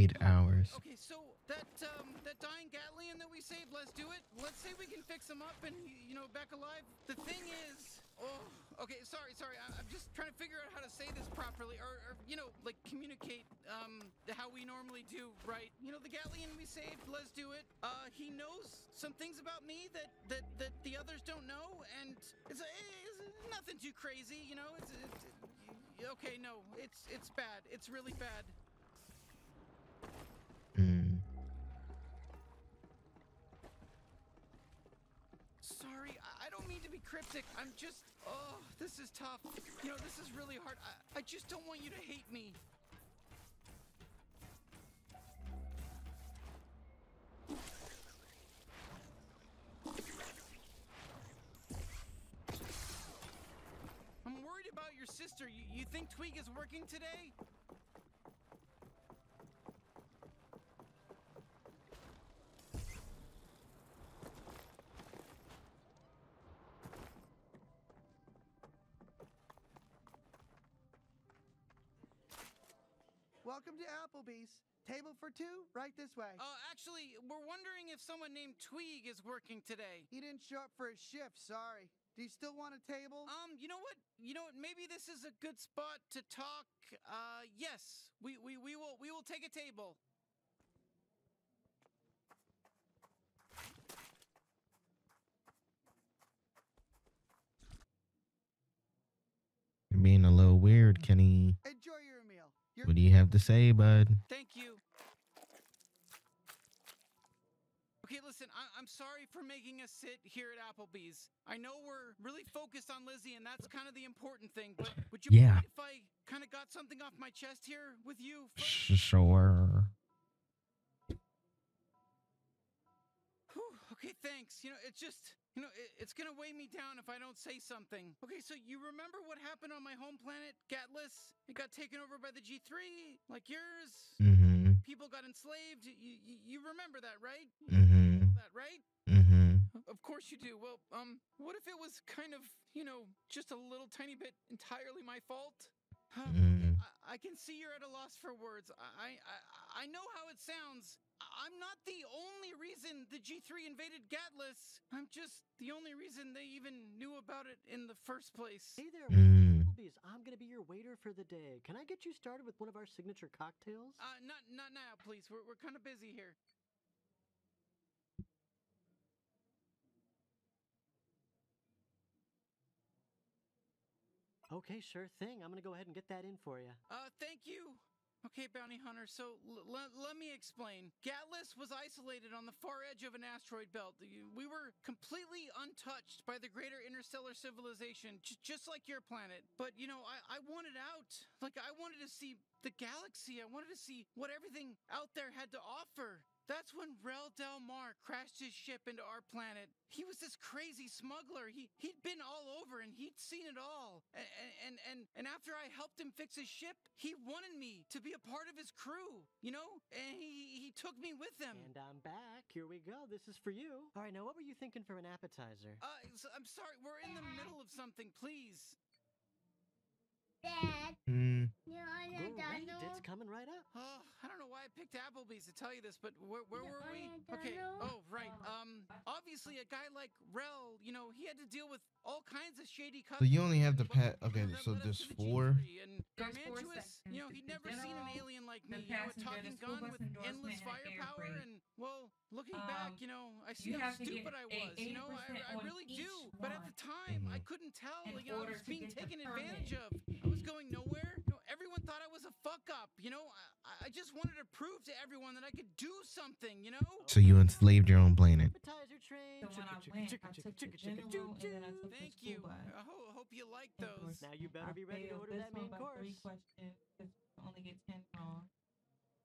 Eight hours. Okay, so that um that dying Gatlian that we saved, let's do it. Let's say we can fix him up and you know back alive. The thing is, oh, okay, sorry, sorry. I, I'm just trying to figure out how to say this properly, or, or you know, like communicate um how we normally do, right? You know, the Gatlian we saved, let's do it. Uh, he knows some things about me that that that the others don't know, and it's, it's nothing too crazy, you know. It's, it's okay, no, it's it's bad. It's really bad. Hmm. Sorry, I- I don't mean to be cryptic. I'm just, oh, this is tough. You know, this is really hard. I, I just don't want you to hate me. I'm worried about your sister. You, you think Tweeg is working today? Welcome to Applebee's. Table for two, right this way. Uh, actually, we're wondering if someone named Tweeg is working today. He didn't show up for his shift, sorry. Do you still want a table? Um, you know what? You know what? Maybe this is a good spot to talk. Uh, yes, we we, we will we will take a table. You're being a little weird, Kenny. Enjoy your meal. Your What do you have to say, bud? Thank you. Okay, listen, I- I'm sorry for making us sit here at Applebee's. I know we're really focused on Lizzie, and that's kind of the important thing. But would you Yeah. mind if I kind of got something off my chest here with you? Sh- Sure. Okay, thanks. You know, it's just, you know, it, it's gonna weigh me down if I don't say something. Okay, so you remember what happened on my home planet, Gatlas? It got taken over by the G3, like yours. Mm-hmm. People got enslaved. You, you, you remember that, right? Mm-hmm. That, right? Mm-hmm. Of course you do. Well, um, what if it was kind of, you know, just a little tiny bit entirely my fault? Huh, Mm. I, I can see you're at a loss for words. I, I, I know how it sounds. I- I'm not the only reason the G3 invaded Gatlas. I'm just the only reason they even knew about it in the first place. Hey there, Mm. I'm gonna be your waiter for the day. Can I get you started with one of our signature cocktails? Uh, not, not now, please. We're, we're kind of busy here. Okay, sure thing. I'm gonna go ahead and get that in for you. Uh, thank you. Okay, bounty hunter. So let me explain. Gatlas was isolated on the far edge of an asteroid belt. We were completely untouched by the greater interstellar civilization, just like your planet. But you know, I-, I wanted out. Like I wanted to see the galaxy. I wanted to see what everything out there had to offer. That's when Rel Del Mar crashed his ship into our planet. He was this crazy smuggler. He he'd been all over and he'd seen it all. And and and and after I helped him fix his ship, he wanted me to be a part of his crew. You know, and he he took me with him. And I'm back. Here we go. This is for you. All right, now what were you thinking for an appetizer? Uh, I'm sorry. We're in the middle of something. Please. Dad, Mm. you want a Great, donut? it's coming right up. Oh, I don't know why I picked Applebee's to tell you this, but where, where were we? Okay. Oh, right. Um, obviously, a guy like Rel, you know, he had to deal with all kinds of shady So you only have to pet. Okay, so there's four. G3, And There's four Garmantuous, you know, he'd The never seen an alien like me, you know, a passenger, talking gun with endless firepower. freight. And well, looking Um, back, you know, I see how have to get stupid I was. You know, I, I really do. But at the time, I Mhm. couldn't tell. in You know, I was being taken advantage of. I was going nowhere. You know, everyone thought I was a fuck up. You know, I, I just wanted to prove to everyone that I could do something. You know. So you enslaved your own planet. Thank you. I ho- hope you like those. Now you better be ready to order that main course. three questions because only get ten wrong.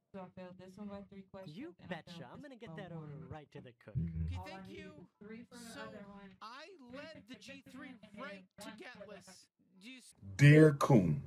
So I failed this one by three questions. You betcha. I'm gonna get that order right to the cook. Mhm. Okay, thank you. was three for the So. I led the G3 right to Gatlas. Do you s- Dear Kun,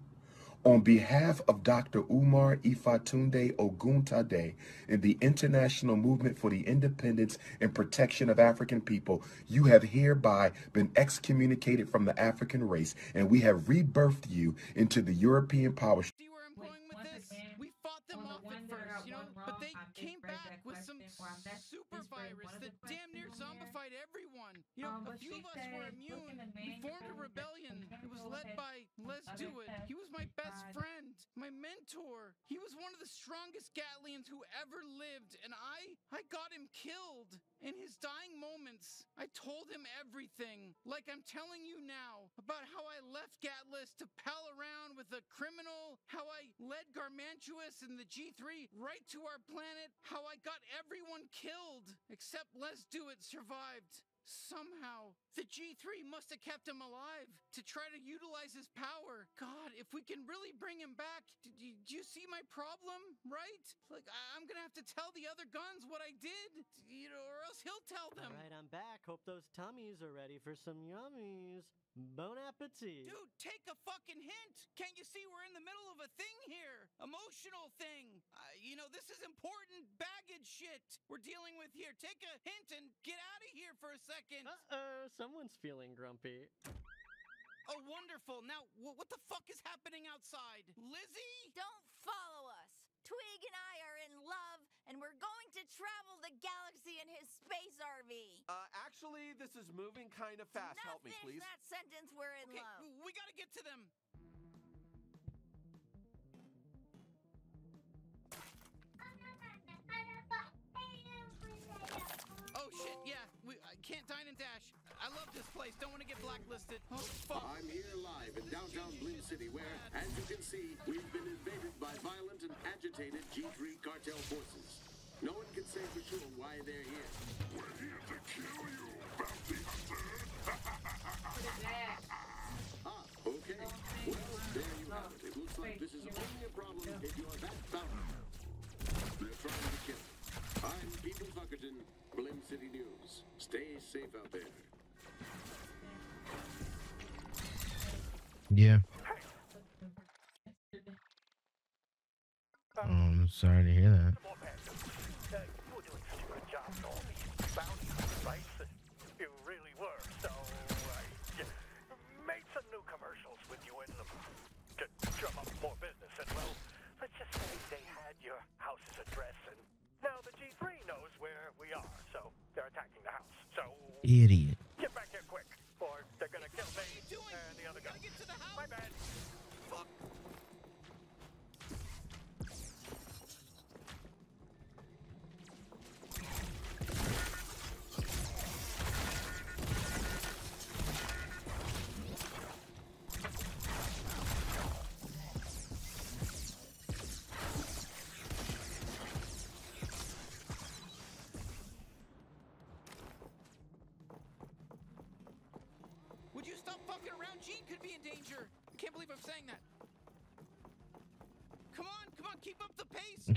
on behalf of Dr. Umar Ifatunde Oguntade and the International Movement for the Independence and Protection of African People, you have hereby been excommunicated from the African race, and we have rebirthed you into the European power. see where I'm Wait, going with this? again, We fought them off at first, you know, but they came back with some question where I messed super virus that damn questions zombified everyone. You know, Um, a few of us were immune. look in the We formed a rebellion. It was led by Les Other Do It. He was my best friend, my mentor. He was one of the strongest Gatlians who ever lived, and I, I got him killed. In his dying moments, I told him everything, like I'm telling you now, about how I left Gatlas to pal around with a criminal, how I led Garmantuous and the G3 right to our planet, how I got everyone killed, except Lezduit survived. Somehow, the G3 must have kept him alive to try to utilize his power. God, if we can really bring him back, do, do, do you see my problem? Right? Like, I, I'm gonna have to tell the other guns what I did, you know, or else he'll tell them. All right, I'm back. Hope those tummies are ready for some yummies. Bon appetit. Dude, take a fucking hint. Can't you see we're in the middle of a thing here? Emotional thing. Uh, you know, this is important baggage shit we're dealing with here. Take a hint and get out of here for a second. Uh-oh, someone's feeling grumpy. Oh, wonderful. Now, wh- what the fuck is happening outside? Lizzie? Don't follow us. Tweeg and I are in love, and we're going to travel the galaxy in his space RV. Uh, actually, this is moving kind of fast. now Help me, finish please. that sentence. We're in Okay, love. we gotta get to them. Can't dine and dash. I love this place. Don't want to get blacklisted. Oh fuck. I'm here live in downtown Blim City, where, as you can see, we've been invaded by violent and agitated G3 cartel forces. No one can say for sure why they're here. We're here to kill you, bounty hunter! <laughs> ah, okay. Well, there you have it. It looks like this is only a problem if you're that bounty. They're trying to kill. I'm People Fuckerton, Blim City News. Forces. Stay safe out there. Yeah. Oh, I'm sorry to hear that. You're doing such a good job with all these bounty fights. You really were. So I j- made some new commercials with you in them to drum up more business. And well, let's just say they had your house's address, and now the G3 knows where we are. So they're attacking the house. Idiot. get back here quick, or they're gonna kill me and the other guy. My bad.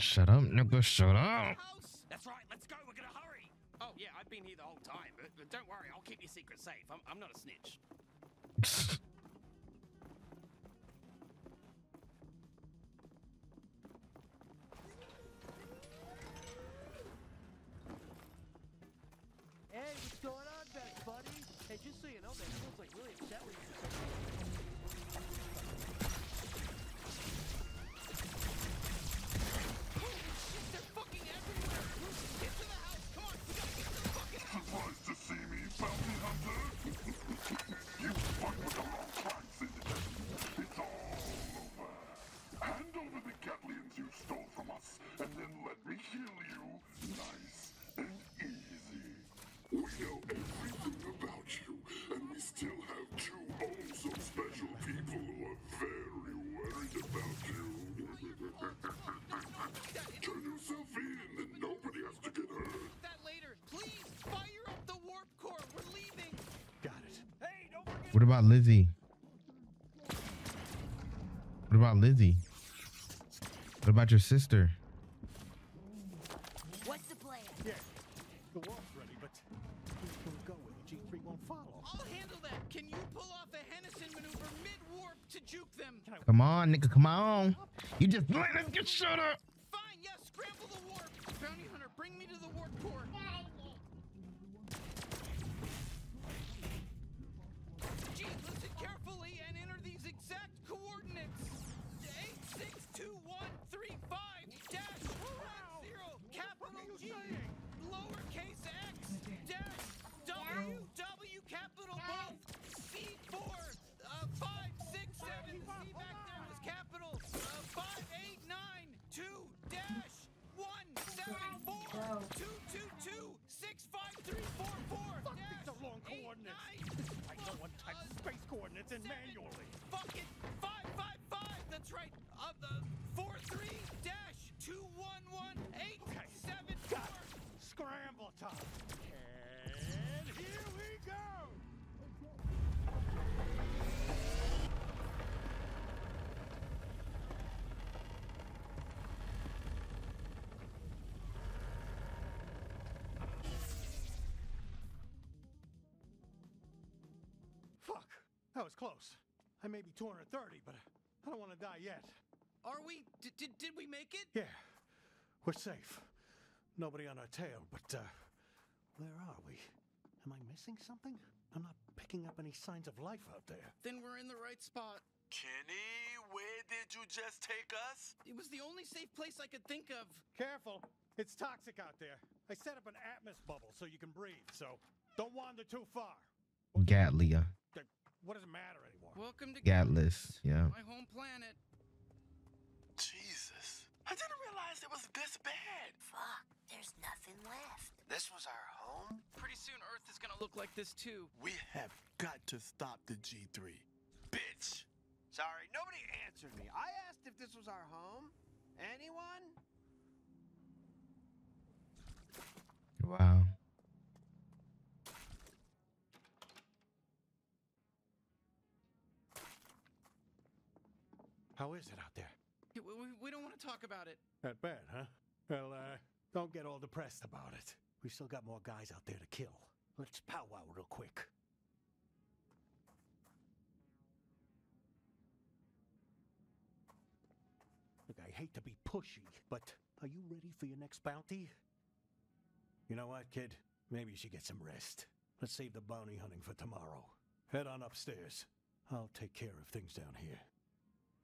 Shut up, nigga. Shut up. That's right, let's go, we're gonna hurry! Oh, yeah, I've been here the whole time, but, but don't worry, I'll keep your secret safe. I'm, I'm not a snitch. <laughs> Hey, what's going on, best buddy? Hey, just so you know, man, feels like really upset with you. What about Lizzie? What about Lizzie? What about your sister? What's the plan? Yeah, the warp's ready, but who's gonna go where the G3 won't follow? I'll handle that. Can you pull off a Hennison maneuver mid-warp to juke them? Come on, nigga. Come on. You just let us get shut up. That was close. I may be 230, but I don't want to die yet. Are we? Did, did did we make it? Yeah, we're safe. Nobody on our tail, but uh, where are we? Am I missing something? I'm not picking up any signs of life out there. Then we're in the right spot. Kenny, where did you just take us? It was the only safe place I could think of. Careful, it's toxic out there. I set up an atmos bubble so you can breathe, so don't wander too far. Gatlia. What does it matter anymore? Welcome to Gatlas. Yeah. my home planet. Jesus. I didn't realize it was this bad. Fuck, there's nothing left. This was our home? Pretty soon Earth is gonna look like this too. We have got to stop the G3. Bitch. Sorry, nobody answered me. I asked if this was our home. Anyone? Wow. How is it out there? We, we, we don't want to talk about it. That bad, huh? Well, uh, don't get all depressed about it. We still got more guys out there to kill. Let's powwow real quick. Look, I hate to be pushy, but are you ready for your next bounty? You know what, kid? Maybe you should get some rest. Let's save the bounty hunting for tomorrow. Head on upstairs. I'll take care of things down here.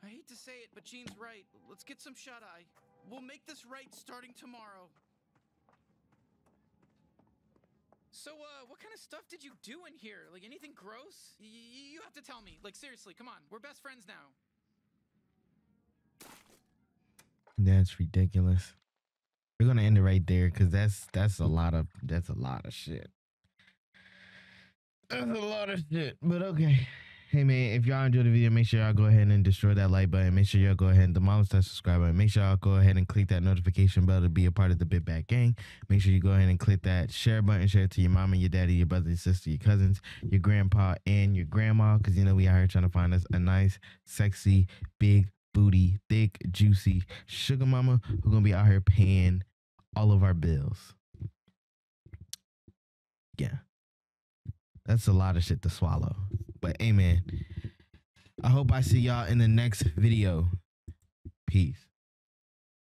I hate to say it, but Gene's right. Let's get some shut eye. We'll make this right starting tomorrow. So, uh, what kind of stuff did you do in here? Like anything gross? Y- you have to tell me. Like, seriously, come on. We're best friends now. That's ridiculous. We're gonna end it right there because that's that's a lot of that's a lot of shit. That's a lot of shit. But okay. Hey man, if y'all enjoyed the video, make sure y'all go ahead and destroy that like button. Make sure y'all go ahead and demolish that subscribe button. Make sure y'all go ahead and click that notification bell to be a part of the Big Bat Gang. Make sure you go ahead and click that share button, share it to your mama, your daddy, your brother, your sister, your cousins, your grandpa, and your grandma. Cause you know we out here trying to find us a nice, sexy, big booty, thick, juicy sugar mama who gonna be out here paying all of our bills. Yeah. That's a lot of shit to swallow. But amen. I hope I see y'all in the next video. Peace.